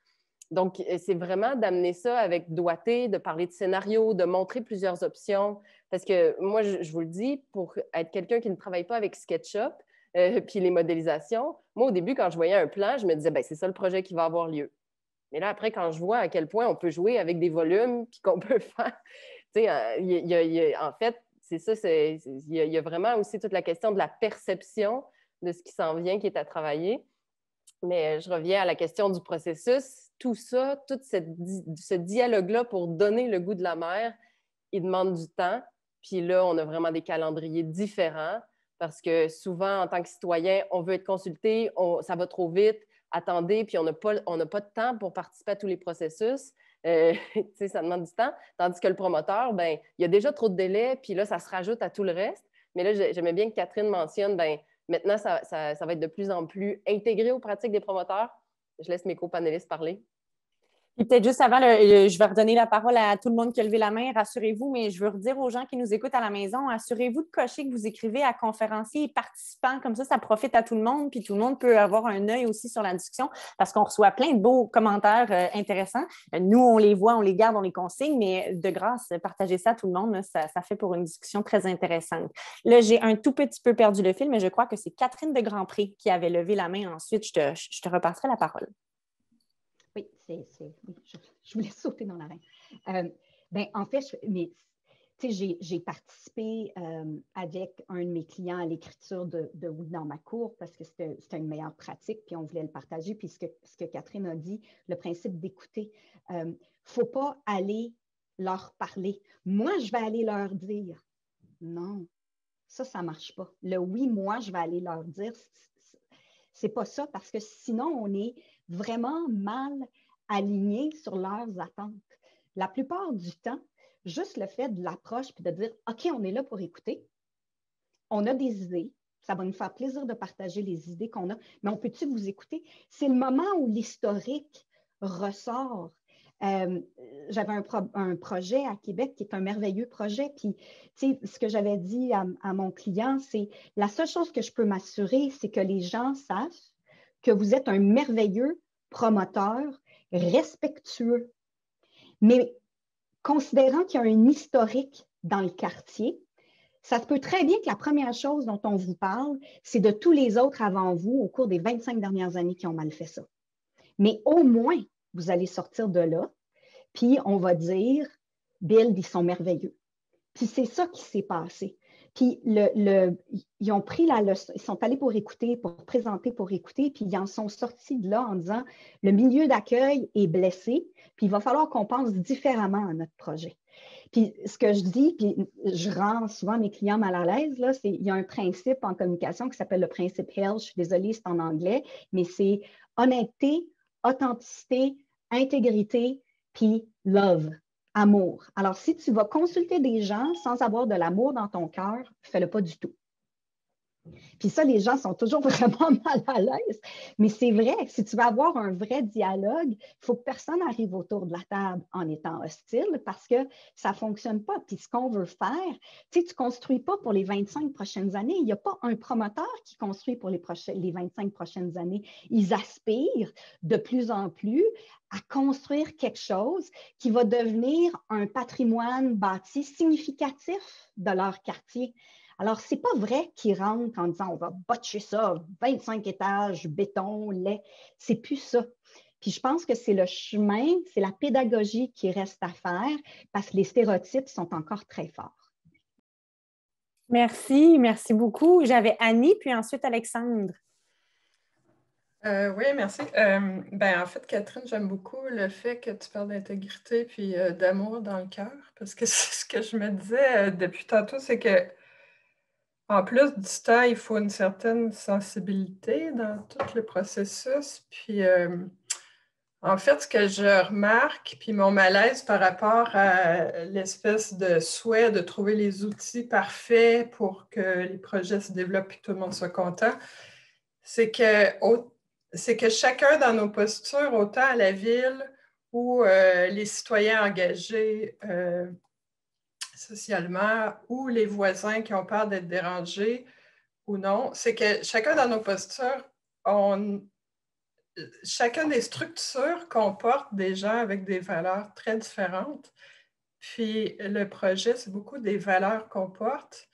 Donc, euh, c'est vraiment d'amener ça avec doigté, de parler de scénario, de montrer plusieurs options. Parce que moi, je, vous le dis, pour être quelqu'un qui ne travaille pas avec SketchUp, euh, puis les modélisations, moi, au début, quand je voyais un plan, je me disais, ben, c'est ça le projet qui va avoir lieu. Mais là, après, quand je vois à quel point on peut jouer avec des volumes, puis qu'on [laughs] peut faire, tu sais, euh, en fait, c'est ça, il y, a vraiment aussi toute la question de la perception de ce qui s'en vient qui est à travailler. Mais je reviens à la question du processus. Tout ça, tout ce dialogue-là pour donner le goût de la mer, il demande du temps. Puis là, on a vraiment des calendriers différents parce que souvent, en tant que citoyen, on veut être consulté, ça va trop vite, attendez, puis on n'a pas, pas de temps pour participer à tous les processus. Euh, [laughs] ça demande du temps. Tandis que le promoteur, ben, il y a déjà trop de délais, puis là, ça se rajoute à tout le reste. Mais là, j'aimais bien que Catherine mentionne, ben, maintenant, ça, va être de plus en plus intégré aux pratiques des promoteurs. je laisse mes copanélistes parler. Peut-être juste avant, je vais redonner la parole à tout le monde qui a levé la main. Rassurez-vous, mais je veux redire aux gens qui nous écoutent à la maison, assurez-vous de cocher que vous écrivez à conférenciers et participants. Comme ça, ça profite à tout le monde. Puis tout le monde peut avoir un œil aussi sur la discussion parce qu'on reçoit plein de beaux commentaires euh, intéressants. Nous, on les voit, on les garde, on les consigne, mais de grâce, partagez ça à tout le monde. ça, fait pour une discussion très intéressante. Là, j'ai un tout petit peu perdu le fil, mais je crois que c'est Catherine de Grandpré qui avait levé la main. Ensuite, je te, je te repasserai la parole. Je, voulais [laughs] sauter dans la Euh, ben, en fait, j'ai, participé euh, avec un de mes clients à l'écriture de, Oui dans ma cour parce que c'était, une meilleure pratique, puis on voulait le partager. Puis ce que, ce que Catherine a dit, le principe d'écouter, il euh, ne faut pas aller leur parler. Moi, je vais aller leur dire. Non, ça, ça ne marche pas. Le oui, moi, je vais aller leur dire, c'est pas ça parce que sinon, on est vraiment mal alignés sur leurs attentes. La plupart du temps, juste le fait de l'approche puis de dire OK, on est là pour écouter, on a des idées, ça va nous faire plaisir de partager les idées qu'on a, mais on peut-tu vous écouter? C'est le moment où l'historique ressort. Euh, j'avais un, projet à Québec qui est un merveilleux projet. Puis, ce que j'avais dit à, à, mon client, c'est la seule chose que je peux m'assurer, c'est que les gens sachent que vous êtes un merveilleux promoteur respectueux. Mais considérant qu'il y a un historique dans le quartier, ça se peut très bien que la première chose dont on vous parle, c'est de tous les autres avant vous au cours des 25 dernières années qui ont mal fait ça. Mais au moins, vous allez sortir de là, puis on va dire, Bill, ils sont merveilleux. Puis c'est ça qui s'est passé. Puis le, ils ont pris la leçon, ils sont allés pour écouter, pour présenter, pour écouter, puis ils en sont sortis de là en disant le milieu d'accueil est blessé, puis il va falloir qu'on pense différemment à notre projet. Puis ce que je dis, puis je rends souvent mes clients mal à l'aise, là, c'est il y a un principe en communication qui s'appelle le principe HELL. Je suis désolée, c'est en anglais, mais c'est honnêteté, authenticité, intégrité, puis love amour. Alors, si tu vas consulter des gens sans avoir de l'amour dans ton cœur, fais-le pas du tout. Puis ça, les gens sont toujours [laughs] vraiment mal à l'aise. Mais c'est vrai, si tu veux avoir un vrai dialogue, il faut que personne arrive autour de la table en étant hostile parce que ça ne fonctionne pas. Puis ce qu'on veut faire, tu ne construis pas pour les 25 prochaines années. Il n'y a pas un promoteur qui construit pour les, les 25 prochaines années. Ils aspirent de plus en plus à construire quelque chose qui va devenir un patrimoine bâti significatif de leur quartier. Alors, ce n'est pas vrai qu'ils rentrent en disant on va botcher ça, 25 étages, béton, lait. C'est plus ça. Puis je pense que c'est le chemin, c'est la pédagogie qui reste à faire parce que les stéréotypes sont encore très forts. Merci, merci beaucoup. J'avais Annie, puis ensuite Alexandre. Euh, oui, merci. Euh, ben, en fait, Catherine, j'aime beaucoup le fait que tu parles d'intégrité puis euh, d'amour dans le cœur, parce que [laughs] c'est ce que je me disais depuis tantôt, c'est que en plus du temps, il faut une certaine sensibilité dans tout le processus. Puis, en fait, ce que je remarque, puis mon malaise par rapport à l'espèce de souhait de trouver les outils parfaits pour que les projets se développent et que tout le monde soit content, c'est que c'est que chacun dans nos postures, autant à la ville ou euh, les citoyens engagés euh, socialement ou les voisins qui ont peur d'être dérangés ou non, c'est que chacun dans nos postures, on, chacun des structures comporte des gens avec des valeurs très différentes. Puis le projet, c'est beaucoup des valeurs qu'on porte.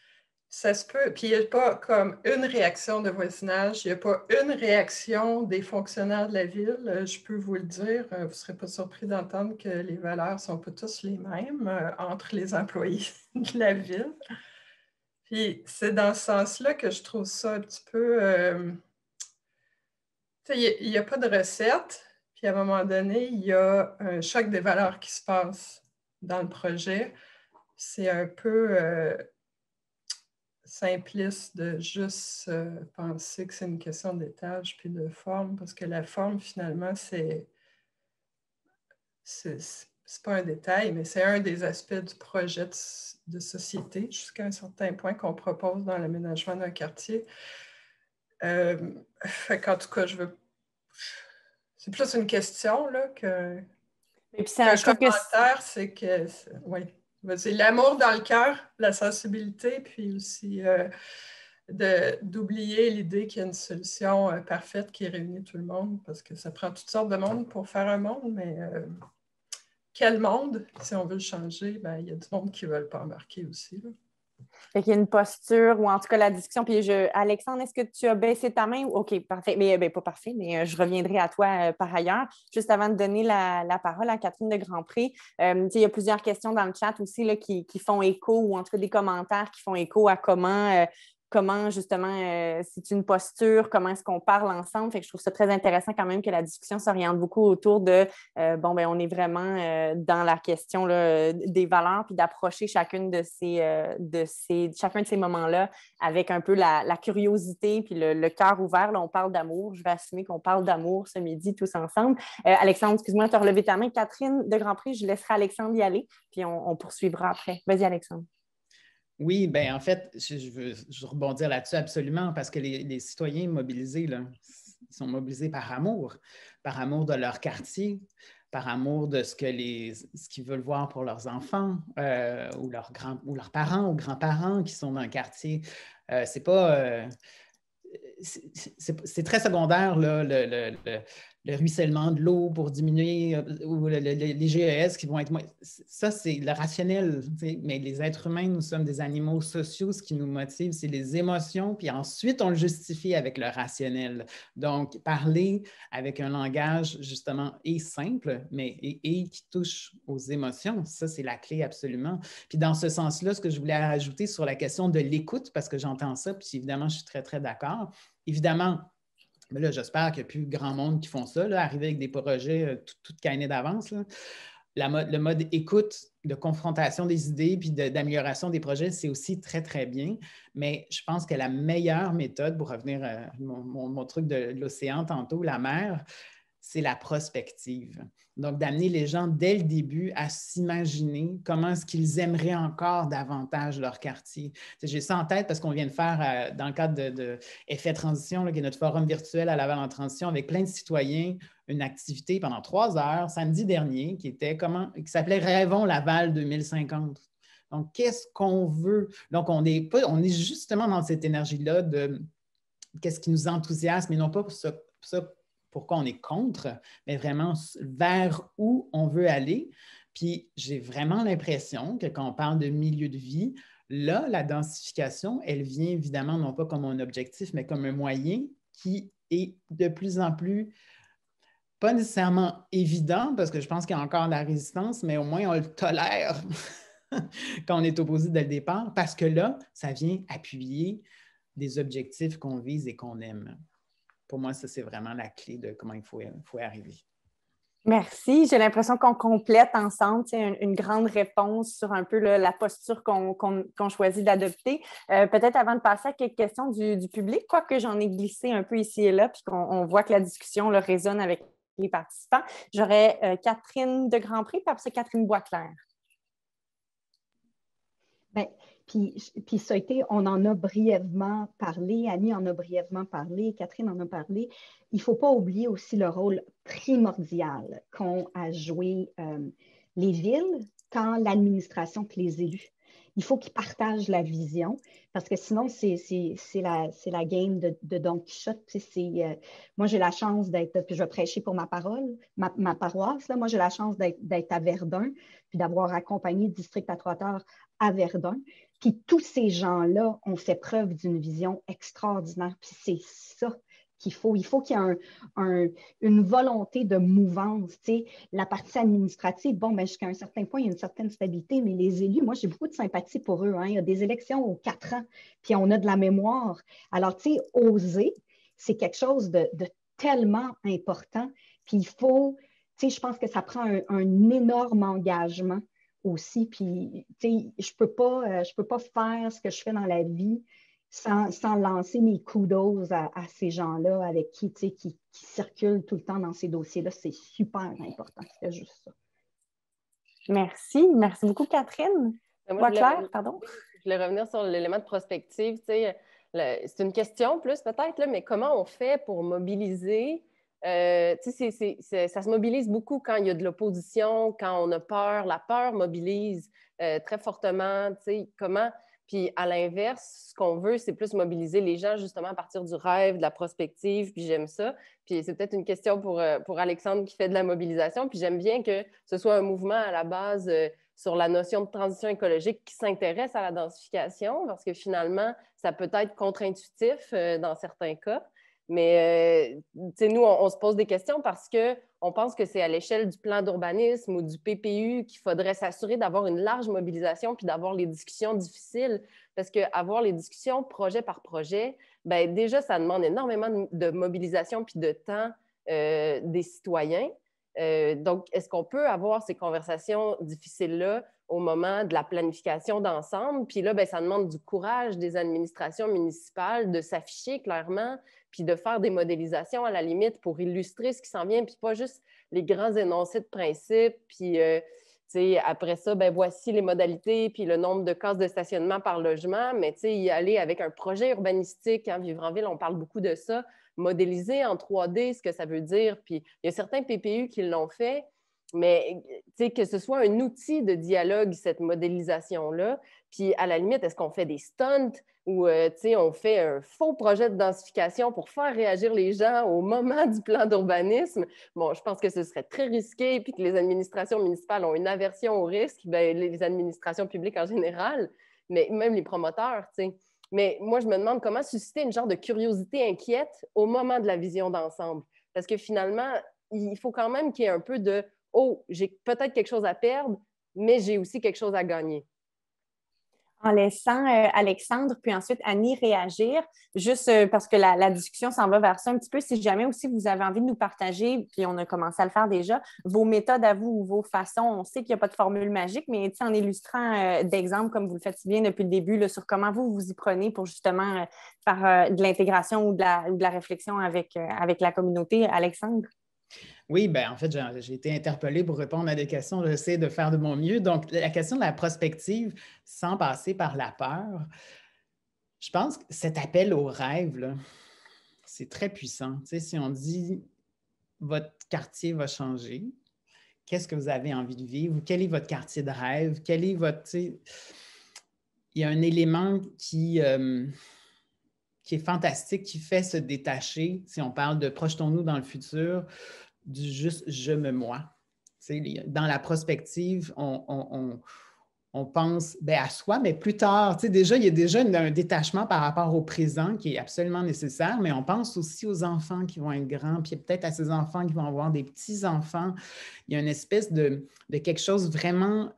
Ça se peut. Puis il n'y a pas comme une réaction de voisinage, il n'y a pas une réaction des fonctionnaires de la ville. Euh, je peux vous le dire, euh, vous ne serez pas surpris d'entendre que les valeurs ne sont pas tous les mêmes euh, entre les employés [laughs] de la ville. Puis c'est dans ce sens-là que je trouve ça un petit peu. il n'y a, pas de recette. Puis à un moment donné, il y a un choc des valeurs qui se passe dans le projet. C'est un peu simpliste de juste euh, penser que c'est une question d'étage puis de forme, parce que la forme, finalement, c'est. C'est pas un détail, mais c'est un des aspects du projet de, société jusqu'à un certain point qu'on propose dans l'aménagement d'un quartier. Euh, en tout cas, je veux. c'est plus une question là, que. Et puis c'est un commentaire, c'est que. Oui. L'amour dans le cœur, la sensibilité, puis aussi euh, d'oublier l'idée qu'il y a une solution euh, parfaite qui réunit tout le monde, parce que ça prend toutes sortes de monde pour faire un monde, mais euh, quel monde, si on veut changer, ben, il y a du monde qui ne veulent pas embarquer aussi. Fait qu'il y a une posture, ou en tout cas la discussion. Puis je, Alexandre, est-ce que tu as baissé ta main? OK, parfait. Mais ben, pas parfait, mais euh, je reviendrai à toi euh, par ailleurs. Juste avant de donner la, parole à Catherine de Grandpré, euh, il y a plusieurs questions dans le chat aussi là, qui, qui, font écho, ou en tout cas des commentaires qui font écho à comment comment justement euh, c'est une posture, comment est-ce qu'on parle ensemble. Fait que je trouve ça très intéressant quand même que la discussion s'oriente beaucoup autour de euh, bon, ben on est vraiment euh, dans la question là, des valeurs, puis d'approcher chacune de ces, de ces, chacun de ces moments-là avec un peu la, curiosité puis le, cœur ouvert. Là, on parle d'amour. Je vais assumer qu'on parle d'amour ce midi tous ensemble. Alexandre, excuse-moi, tu as relevé ta main. Catherine de Grand Prix, je laisserai Alexandre y aller, puis on poursuivra après. Vas-y, Alexandre. Oui, ben en fait, je, veux rebondir là-dessus absolument parce que les, citoyens mobilisés, là, ils sont mobilisés par amour, par amour de leur quartier, par amour de ce qu'ils veulent voir pour leurs enfants euh, ou leurs ou leurs parents ou grands-parents qui sont dans le quartier. Euh, c'est pas euh, c'est très secondaire, là, le ruissellement de l'eau pour diminuer, euh, ou les GES qui vont être moins. Ça, c'est le rationnel. Mais les êtres humains, nous sommes des animaux sociaux. Ce qui nous motive, c'est les émotions. Puis ensuite, on le justifie avec le rationnel. Donc, parler avec un langage, justement, et simple, mais et, qui touche aux émotions, ça, c'est la clé absolument. Puis dans ce sens-là, ce que je voulais rajouter sur la question de l'écoute, parce que j'entends ça, puis évidemment, je suis très, très d'accord. Évidemment, mais là, j'espère qu'il n'y a plus grand monde qui font ça, arriver avec des projets euh, tout, d'avance. le mode écoute, de confrontation des idées puis d'amélioration des projets, c'est aussi très, très bien. Mais je pense que la meilleure méthode, pour revenir à mon truc de l'océan tantôt, la mer, c'est la prospective. Donc, d'amener les gens dès le début à s'imaginer comment est-ce qu'ils aimeraient encore davantage leur quartier. J'ai ça en tête parce qu'on vient de faire, euh, dans le cadre de, Effet Transition, qui est notre forum virtuel à Laval en transition, avec plein de citoyens, une activité pendant trois heures, samedi dernier, qui était comment, qui s'appelait Rêvons Laval 2050. Donc, qu'est-ce qu'on veut? Donc, on est, pas, on est justement dans cette énergie-là de qu'est-ce qui nous enthousiasme, et non pas pour ça pourquoi on est contre, mais vraiment vers où on veut aller. Puis j'ai vraiment l'impression que quand on parle de milieu de vie, là, la densification, elle vient évidemment non pas comme un objectif, mais comme un moyen qui est de plus en plus pas nécessairement évident, parce que je pense qu'il y a encore de la résistance, mais au moins on le tolère [laughs] quand on est opposé dès le départ, parce que là, ça vient appuyer des objectifs qu'on vise et qu'on aime pour moi, ça, c'est vraiment la clé de comment il faut, faut arriver. Merci. J'ai l'impression qu'on complète ensemble une, une, grande réponse sur un peu la posture qu'on choisit d'adopter. Euh, peut-être avant de passer à quelques questions du, public, quoique j'en ai glissé un peu ici et là, puis qu'on voit que la discussion le résonne avec les participants, j'aurais euh, Catherine de Grand Prix, puis après Catherine Boisclair. Bien, puis, ça a été, on en a brièvement parlé, Annie en a brièvement parlé, Catherine en a parlé. Il ne faut pas oublier aussi le rôle primordial qu'ont à jouer euh, les villes, tant l'administration que les élus. Il faut qu'ils partagent la vision parce que sinon, c'est la, la game de, Don Quichotte. Euh, moi, j'ai la chance d'être, puis je vais prêcher pour ma parole, ma, paroisse. Là, moi, j'ai la chance d'être à Verdun, puis d'avoir accompagné le district à trois heures à Verdun. Puis tous ces gens-là ont fait preuve d'une vision extraordinaire. Puis c'est ça faut. Il faut qu'il y ait une volonté de mouvance. La partie administrative, bon, ben, jusqu'à un certain point, il y a une certaine stabilité, mais les élus, moi, j'ai beaucoup de sympathie pour eux. Hein. Il y a des élections aux quatre ans, puis on a de la mémoire. Alors, tu sais, oser, c'est quelque chose de, tellement important. Puis il faut, tu sais, je pense que ça prend un énorme engagement aussi. Puis, tu sais, je ne peux, pas, euh, peux pas faire ce que je fais dans la vie sans, lancer mes kudos à, à ces gens-là avec qui, tu sais, qui, circulent tout le temps dans ces dossiers-là. C'est super important. C'est juste ça. Merci. Merci beaucoup, Catherine. Ben, moi, Claire, pardon? [laughs] Je voulais revenir sur l'élément de prospective. Tu sais, c'est une question plus peut-être, mais comment on fait pour mobiliser Euh, ça se mobilise beaucoup quand il y a de l'opposition, quand on a peur. La peur mobilise euh, très fortement. Comment puis à l'inverse, ce qu'on veut, c'est plus mobiliser les gens justement à partir du rêve, de la prospective, puis j'aime ça. Puis c'est peut-être une question pour, euh, pour Alexandre qui fait de la mobilisation. Puis j'aime bien que ce soit un mouvement à la base euh, sur la notion de transition écologique qui s'intéresse à la densification, parce que finalement, ça peut être contre-intuitif euh, dans certains cas. Mais nous, on, se pose des questions parce qu'on pense que c'est à l'échelle du plan d'urbanisme ou du PPU qu'il faudrait s'assurer d'avoir une large mobilisation puis d'avoir les discussions difficiles. Parce qu'avoir les discussions projet par projet, ben déjà, ça demande énormément de, mobilisation puis de temps euh, des citoyens. Euh, donc, est-ce qu'on peut avoir ces conversations difficiles-là au moment de la planification d'ensemble? Puis là, ben, ça demande du courage des administrations municipales de s'afficher clairement, puis de faire des modélisations à la limite pour illustrer ce qui s'en vient, puis pas juste les grands énoncés de principe, puis euh, après ça, ben, voici les modalités, puis le nombre de cases de stationnement par logement, mais y aller avec un projet urbanistique, en hein, en ville, on parle beaucoup de ça, modéliser en 3D ce que ça veut dire. Puis il y a certains PPU qui l'ont fait, mais que ce soit un outil de dialogue, cette modélisation-là. Puis à la limite, est-ce qu'on fait des stunts ou euh, on fait un faux projet de densification pour faire réagir les gens au moment du plan d'urbanisme? Bon, je pense que ce serait très risqué, puis que les administrations municipales ont une aversion au risque, ben, les administrations publiques en général, mais même les promoteurs, tu sais. Mais moi, je me demande comment susciter une genre de curiosité inquiète au moment de la vision d'ensemble. Parce que finalement, il faut quand même qu'il y ait un peu de Oh, j'ai peut-être quelque chose à perdre, mais j'ai aussi quelque chose à gagner en laissant euh, Alexandre puis ensuite Annie réagir, juste euh, parce que la, discussion s'en va vers ça un petit peu. Si jamais aussi vous avez envie de nous partager, puis on a commencé à le faire déjà, vos méthodes à vous ou vos façons, on sait qu'il n'y a pas de formule magique, mais en illustrant euh, d'exemples comme vous le faites si bien depuis le début sur comment vous vous y prenez pour justement faire de l'intégration ou, de la réflexion avec la communauté. Alexandre? Oui, ben en fait, j'ai été interpellé pour répondre à des questions. J'essaie de faire de mon mieux. Donc, la question de la prospective, sans passer par la peur, je pense que cet appel au rêve, c'est très puissant. Tu sais, si on dit votre quartier va changer, qu'est-ce que vous avez envie de vivre? Quel est votre quartier de rêve? Quel est votre. Il y a un élément qui. Euh, qui est fantastique, qui fait se détacher, si on parle de projetons-nous dans le futur, du juste je me moi. Dans la prospective, on, pense ben, à soi, mais plus tard, déjà, il y a déjà un détachement par rapport au présent qui est absolument nécessaire, mais on pense aussi aux enfants qui vont être grands, puis peut-être à ces enfants qui vont avoir des petits-enfants. Il y a une espèce de, de quelque chose vraiment,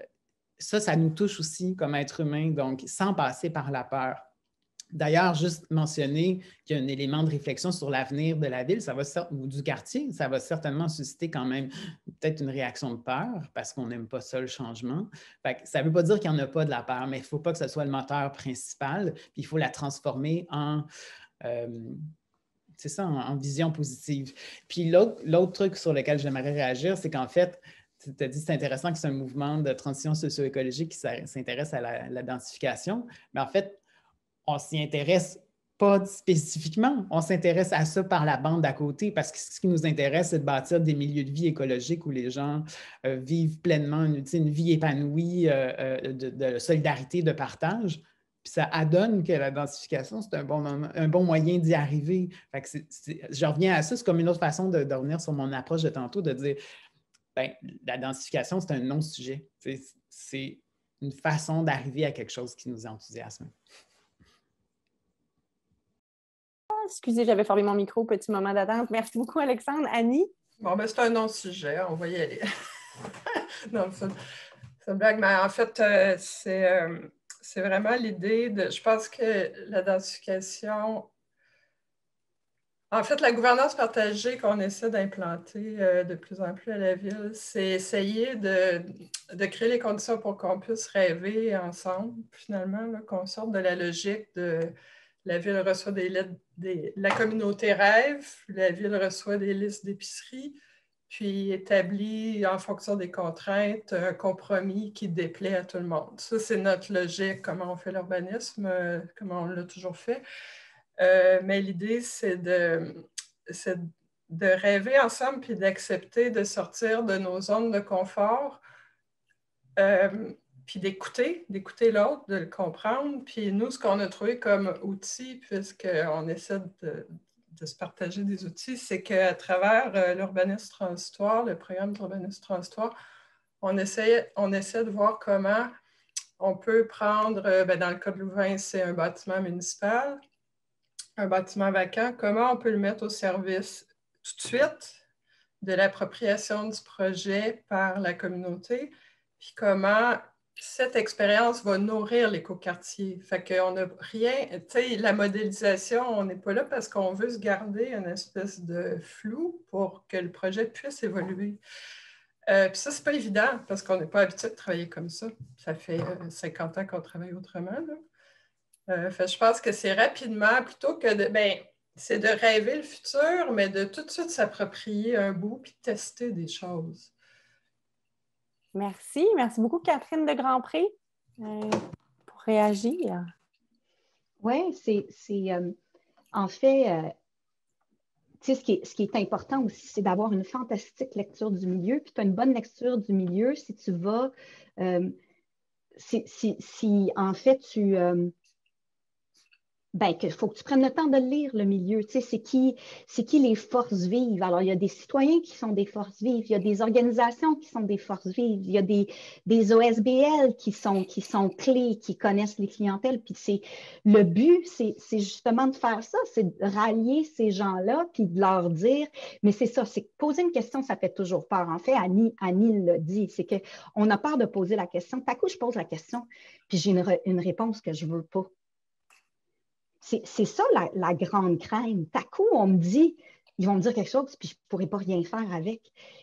ça, ça nous touche aussi comme être humain, donc sans passer par la peur. D'ailleurs, juste mentionner qu'il y a un élément de réflexion sur l'avenir de la ville, ça va ou du quartier, ça va certainement susciter quand même peut-être une réaction de peur parce qu'on n'aime pas ça le changement. ça ne veut pas dire qu'il n'y en a pas de la peur, mais il ne faut pas que ce soit le moteur principal, puis il faut la transformer en euh, c'est ça, en, vision positive. Puis l'autre truc sur lequel j'aimerais réagir, c'est qu'en fait, tu as dit c'est intéressant que c'est un mouvement de transition socio-écologique qui s'intéresse à la densification, mais en fait, on s'y intéresse pas spécifiquement, on s'intéresse à ça par la bande d'à côté parce que ce qui nous intéresse, c'est de bâtir des milieux de vie écologiques où les gens euh, vivent pleinement une, vie épanouie euh, euh, de, solidarité, de partage. Puis ça adonne que la densification, c'est un bon, moyen d'y arriver. je reviens à ça, c'est comme une autre façon de, revenir sur mon approche de tantôt, de dire ben, la densification, c'est un non-sujet. C'est une façon d'arriver à quelque chose qui nous enthousiasme. Excusez, j'avais fermé mon micro, petit moment d'attente. Merci beaucoup, Alexandre. Annie? Bon, ben, c'est un non-sujet, on va y aller. [laughs] non, c'est une blague, mais en fait, euh, euh, c'est vraiment l'idée de. Je pense que la densification. En fait, la gouvernance partagée qu'on essaie d'implanter euh, de plus en plus à la ville, c'est essayer de, de, créer les conditions pour qu'on puisse rêver ensemble, finalement, qu'on sorte de la logique de la ville reçoit des communauté rêve, la ville reçoit des listes d'épicerie, puis établit en fonction des contraintes un compromis qui déplaît à tout le monde. Ça, c'est notre logique, comment on fait l'urbanisme, euh, comment on l'a toujours fait. Euh, mais l'idée, c'est de, de rêver ensemble puis d'accepter de sortir de nos zones de confort, euh, puis d'écouter, d'écouter l'autre, de le comprendre. Puis nous, ce qu'on a trouvé comme outil, puisqu'on essaie de, se partager des outils, c'est qu'à travers euh, l'urbanisme transitoire, le programme d'urbanisme transitoire, on essaie, on essaie de voir comment on peut prendre, euh, ben, dans le cas de Louvain, c'est un bâtiment municipal, un bâtiment vacant, comment on peut le mettre au service tout de suite de l'appropriation du projet par la communauté, puis comment cette expérience va nourrir l'écoquartier. Fait qu'on n'a rien, tu sais, la modélisation, on n'est pas là parce qu'on veut se garder une espèce de flou pour que le projet puisse évoluer. Euh, puis ça, c'est pas évident parce qu'on n'est pas habitué de travailler comme ça. Ça fait 50 euh, ans qu'on travaille autrement. Euh, je pense que c'est rapidement, plutôt que de. Ben, c'est de rêver le futur, mais de tout de suite s'approprier un bout puis tester des choses. Merci. Merci beaucoup, Catherine de Grand Prix, pour réagir. Oui, c'est. en fait, ce qui, est, ce qui est important aussi, c'est d'avoir une fantastique lecture du milieu. Puis tu as une bonne lecture du milieu si tu vas, euh, si, si, en fait tu, euh, ben, qu'il faut que tu prennes le temps de lire le milieu. Tu sais, c'est qui, c'est qui les forces vives. Alors, il y a des citoyens qui sont des forces vives, il y a des organisations qui sont des forces vives, il y a des, OSBL qui sont, qui sont clés, qui connaissent les clientèles. Puis c'est le but, c'est, justement de faire ça, c'est de rallier ces gens-là, puis de leur dire, mais c'est ça, c'est poser une question, ça fait toujours peur. En fait, Annie, Annie le dit, c'est qu'on a peur de poser la question. T'as coup, je pose la question, puis j'ai une, une réponse que je veux pas. C'est ça la, grande crainte. À coup, on me dit, ils vont me dire quelque chose, puis je ne pourrai pas rien faire avec.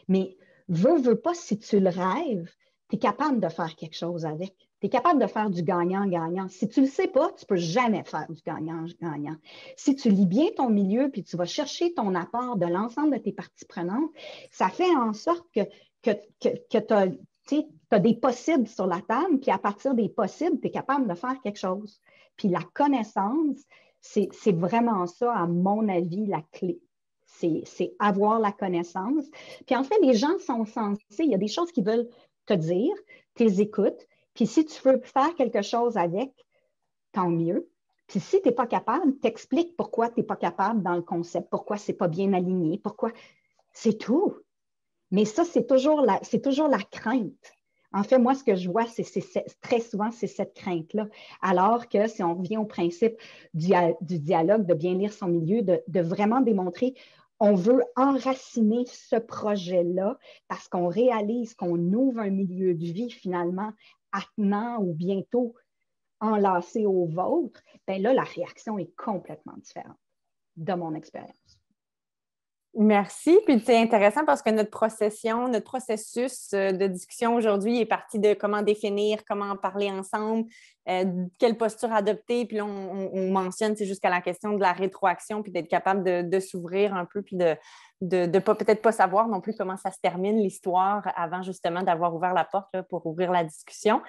Mais veux, veux pas, si tu le rêves, tu es capable de faire quelque chose avec. Tu es capable de faire du gagnant-gagnant. Si tu ne le sais pas, tu ne peux jamais faire du gagnant-gagnant. Si tu lis bien ton milieu, puis tu vas chercher ton apport de l'ensemble de tes parties prenantes, ça fait en sorte que, tu as des possibles sur la table, puis à partir des possibles, tu es capable de faire quelque chose. Puis la connaissance, c'est vraiment ça, à mon avis, la clé. C'est avoir la connaissance. Puis en fait, les gens sont censés, il y a des choses qu'ils veulent te dire, tu les écoutes. Puis si tu veux faire quelque chose avec, tant mieux. Puis si tu n'es pas capable, t'expliques pourquoi tu n'es pas capable dans le concept, pourquoi ce n'est pas bien aligné, pourquoi. C'est tout. Mais ça, c'est toujours, toujours la crainte. En fait, moi, ce que je vois, c'est très souvent, cette crainte-là. Alors que si on revient au principe du, dialogue, de bien lire son milieu, de, vraiment démontrer, on veut enraciner ce projet-là parce qu'on réalise qu'on ouvre un milieu de vie finalement attenant ou bientôt enlacé au vôtre, bien là, la réaction est complètement différente de mon expérience. Merci. Puis c'est intéressant parce que notre procession, notre processus euh, de discussion aujourd'hui est parti de comment définir, comment parler ensemble, euh, quelle posture adopter. Puis là, on, mentionne jusqu'à la question de la rétroaction, puis d'être capable de, s'ouvrir un peu, puis de de, peut-être pas savoir non plus comment ça se termine l'histoire avant justement d'avoir ouvert la porte pour ouvrir la discussion.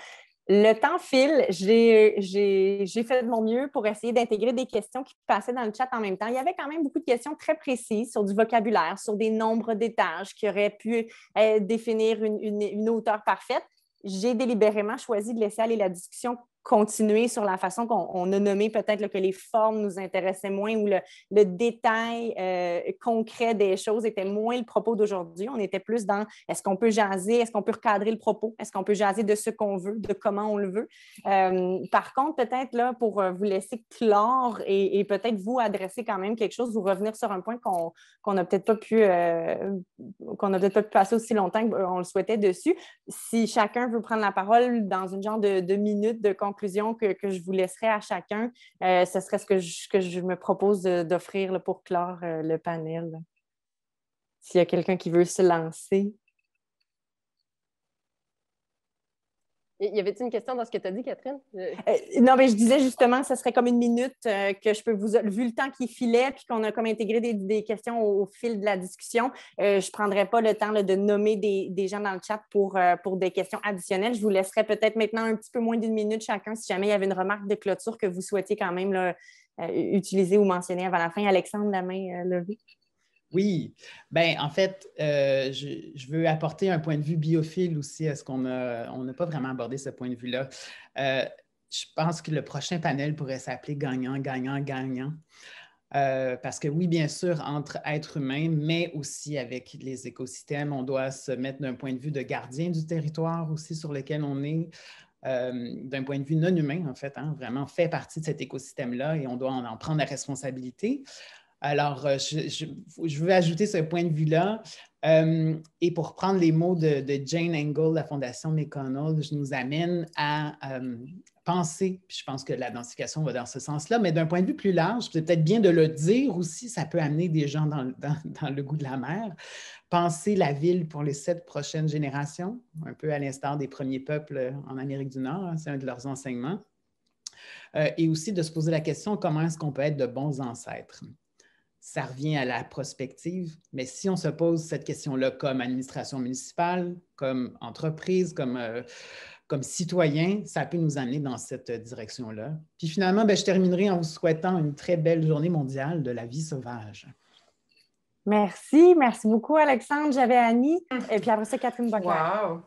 Le temps file. J'ai fait de mon mieux pour essayer d'intégrer des questions qui passaient dans le chat en même temps. Il y avait quand même beaucoup de questions très précises sur du vocabulaire, sur des nombres d'étages qui auraient pu euh, définir une, une hauteur parfaite. J'ai délibérément choisi de laisser aller la discussion continuer sur la façon qu'on a nommé peut-être que les formes nous intéressaient moins ou le, détail euh, concret des choses était moins le propos d'aujourd'hui. On était plus dans est-ce qu'on peut jaser, est-ce qu'on peut recadrer le propos, est-ce qu'on peut jaser de ce qu'on veut, de comment on le veut. Euh, par contre, peut-être là, pour euh, vous laisser clore et, peut-être vous adresser quand même quelque chose, vous revenir sur un point qu'on n'a peut-être pas pu qu'on n'a pas pu passer aussi longtemps qu'on le souhaitait dessus. Si chacun veut prendre la parole dans une genre de, de minute de conclusion que, je vous laisserai à chacun, euh, ce serait ce que je, me propose d'offrir pour clore euh, le panel. S'il y a quelqu'un qui veut se lancer. Y avait-il une question dans ce que tu as dit, Catherine? Euh, non, mais je disais justement, ce serait comme une minute euh, que je peux vous. Vu le temps qui filait, puis qu'on a comme intégré des, questions au, fil de la discussion, euh, je ne prendrai pas le temps de nommer des, gens dans le chat pour, pour des questions additionnelles. Je vous laisserai peut-être maintenant un petit peu moins d'une minute chacun si jamais il y avait une remarque de clôture que vous souhaitiez quand même utiliser ou mentionner avant la fin. Alexandre, la main levée. Oui, ben en fait, euh, je, veux apporter un point de vue biophile aussi à ce qu'on a, on n'a pas vraiment abordé ce point de vue-là. Euh, je pense que le prochain panel pourrait s'appeler gagnant, gagnant, gagnant. Euh, parce que oui, bien sûr, entre êtres humains, mais aussi avec les écosystèmes, on doit se mettre d'un point de vue de gardien du territoire aussi sur lequel on est, d'un point de vue non humain, en fait, hein, vraiment fait partie de cet écosystème-là et on doit en prendre la responsabilité. Alors, euh, je, veux ajouter ce point de vue-là. Euh, et pour prendre les mots de, Jane Engel, la Fondation McConnell, je nous amène à euh, penser, puis je pense que la densification va dans ce sens-là, mais d'un point de vue plus large, c'est peut-être bien de le dire aussi, ça peut amener des gens dans, le goût de la mer. Penser la ville pour les sept prochaines générations, un peu à l'instar des premiers peuples en Amérique du Nord, hein, c'est un de leurs enseignements. et aussi de se poser la question comment est-ce qu'on peut être de bons ancêtres? Ça revient à la prospective. Mais si on se pose cette question-là comme administration municipale, comme entreprise, comme, euh, comme citoyen, ça peut nous amener dans cette direction-là. Puis finalement, ben, je terminerai en vous souhaitant une très belle journée mondiale de la vie sauvage. Merci, merci beaucoup, Alexandre. J'avais Annie, et puis après ça, Catherine Bocquet. Wow!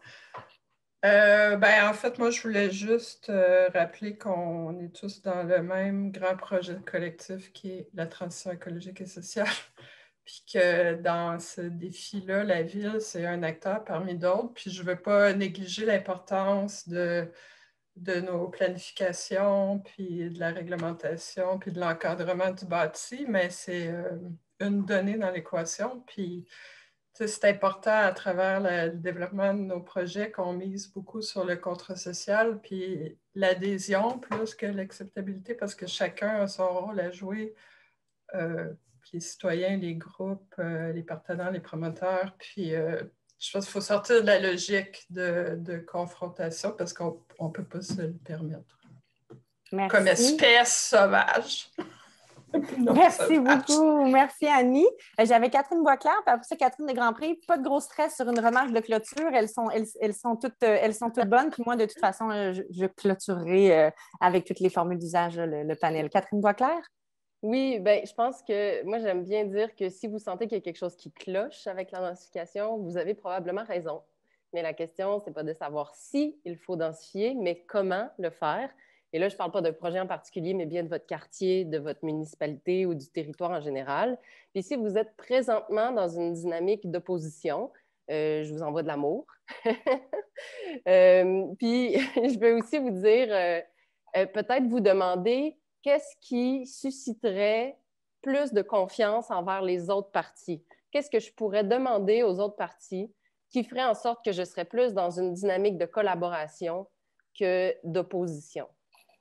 Euh, ben, en fait, moi, je voulais juste euh, rappeler qu'on est tous dans le même grand projet collectif qui est la transition écologique et sociale. [laughs] Puis que dans ce défi-là, la ville, c'est un acteur parmi d'autres. Puis je ne veux pas négliger l'importance de, de nos planifications, puis de la réglementation, puis de l'encadrement du bâti, mais c'est euh, une donnée dans l'équation. Puis c'est important à travers le, développement de nos projets qu'on mise beaucoup sur le contrat social, puis l'adhésion plus que l'acceptabilité, parce que chacun a son rôle à jouer. Euh, les citoyens, les groupes, euh, les partenaires, les promoteurs. Puis euh, je pense qu'il faut sortir de la logique de, confrontation parce qu'on ne peut pas se le permettre. Comme espèce sauvage. Merci beaucoup. Merci, Annie. Euh, j'avais Catherine Boisclair, puis après ça, Catherine de Grand Prix. Pas de gros stress sur une remarque de clôture. Elles sont, elles, sont, toutes, euh, elles sont toutes bonnes. Puis moi, de toute façon, euh, je, clôturerai avec toutes les formules d'usage le, panel. Catherine Boisclair? Oui, ben, je pense que moi, j'aime bien dire que si vous sentez qu'il y a quelque chose qui cloche avec la densification, vous avez probablement raison. Mais la question, ce n'est pas de savoir si il faut densifier, mais comment le faire. Et là, je ne parle pas d'un projet en particulier, mais bien de votre quartier, de votre municipalité ou du territoire en général. Puis si vous êtes présentement dans une dynamique d'opposition, euh, je vous envoie de l'amour. [laughs] Euh, puis [laughs] je vais aussi vous dire, euh, peut-être vous demander qu'est-ce qui susciterait plus de confiance envers les autres parties? Qu'est-ce que je pourrais demander aux autres parties qui ferait en sorte que je serais plus dans une dynamique de collaboration que d'opposition?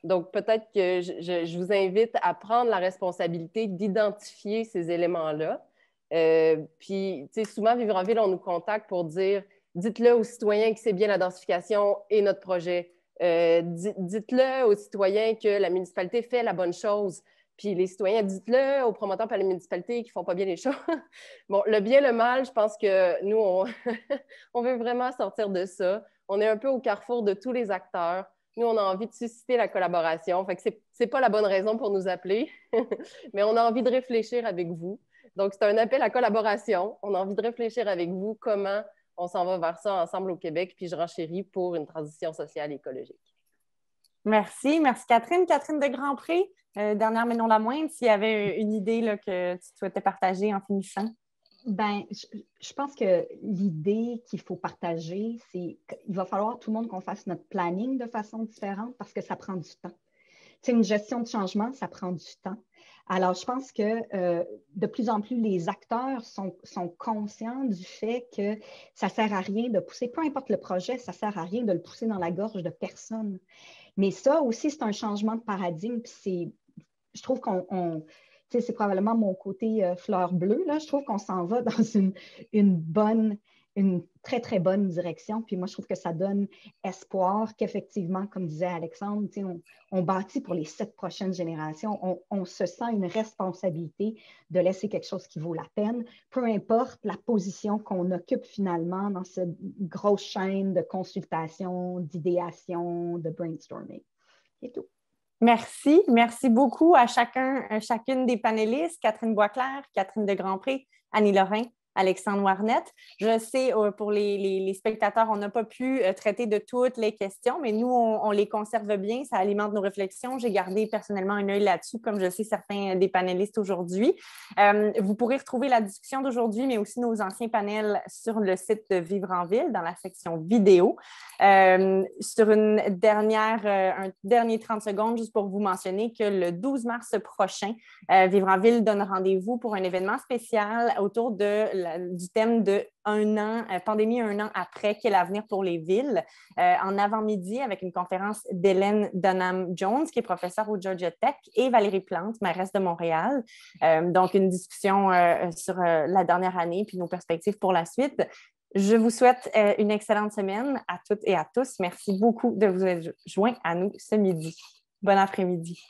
Donc, peut-être que je, vous invite à prendre la responsabilité d'identifier ces éléments-là. Euh, puis, tu sais, souvent, Vivre en Ville, on nous contacte pour dire dites-le aux citoyens que c'est bien la densification et notre projet. Euh, dites-le aux citoyens que la municipalité fait la bonne chose. Puis les citoyens, dites-le aux promoteurs par la municipalité qui ne font pas bien les choses. [laughs] bon, le bien, le mal, je pense que nous, on, [laughs] on veut vraiment sortir de ça. On est un peu au carrefour de tous les acteurs. Nous, on a envie de susciter la collaboration. Fait que c'est, pas la bonne raison pour nous appeler, [laughs] mais on a envie de réfléchir avec vous. Donc, c'est un appel à collaboration. On a envie de réfléchir avec vous comment on s'en va vers ça ensemble au Québec, puis je renchéris pour une transition sociale et écologique. Merci. Merci, Catherine. Catherine de Grand Prix, euh, dernière mais non la moindre, s'il y avait une idée que tu souhaitais partager en finissant. Ben, je, pense que l'idée qu'il faut partager, c'est qu'il va falloir tout le monde qu'on fasse notre planning de façon différente parce que ça prend du temps. C'est une gestion de changement, ça prend du temps. Alors, je pense que euh, de plus en plus, les acteurs sont, sont, conscients du fait que ça ne sert à rien de pousser, peu importe le projet, ça ne sert à rien de le pousser dans la gorge de personne. Mais ça aussi, c'est un changement de paradigme. Puis je trouve qu'on c'est probablement mon côté euh, fleur bleue. Je trouve qu'on s'en va [laughs] dans une, bonne, une très, très bonne direction. Puis moi, je trouve que ça donne espoir qu'effectivement, comme disait Alexandre, on, bâtit pour les sept prochaines générations. On, se sent une responsabilité de laisser quelque chose qui vaut la peine, peu importe la position qu'on occupe finalement dans cette grosse chaîne de consultation, d'idéation, de brainstorming. Tout. Merci. Merci beaucoup à chacun, chacune des panélistes, Catherine Boisclair, Catherine de Grandpré, Annie Lorrain, Alexandre Warnett. Je sais, euh, pour les, spectateurs, on n'a pas pu euh, traiter de toutes les questions, mais nous, on, les conserve bien. Ça alimente nos réflexions. J'ai gardé personnellement un œil là-dessus, comme je sais certains des panélistes aujourd'hui. Euh, vous pourrez retrouver la discussion d'aujourd'hui, mais aussi nos anciens panels sur le site de Vivre en Ville, dans la section vidéo. sur une dernière, un dernier 30 secondes, juste pour vous mentionner que le 12 mars prochain, Vivre en Ville donne rendez-vous pour un événement spécial autour de du thème de un an, euh, pandémie un an après, quel avenir pour les villes, euh, en avant-midi avec une conférence d'Hélène Dunham-Jones, qui est professeure au Georgia Tech, et Valérie Plante, mairesse de Montréal. Euh, donc, une discussion sur la dernière année puis nos perspectives pour la suite. Je vous souhaite une excellente semaine à toutes et à tous. Merci beaucoup de vous être joints à nous ce midi. Bon après-midi.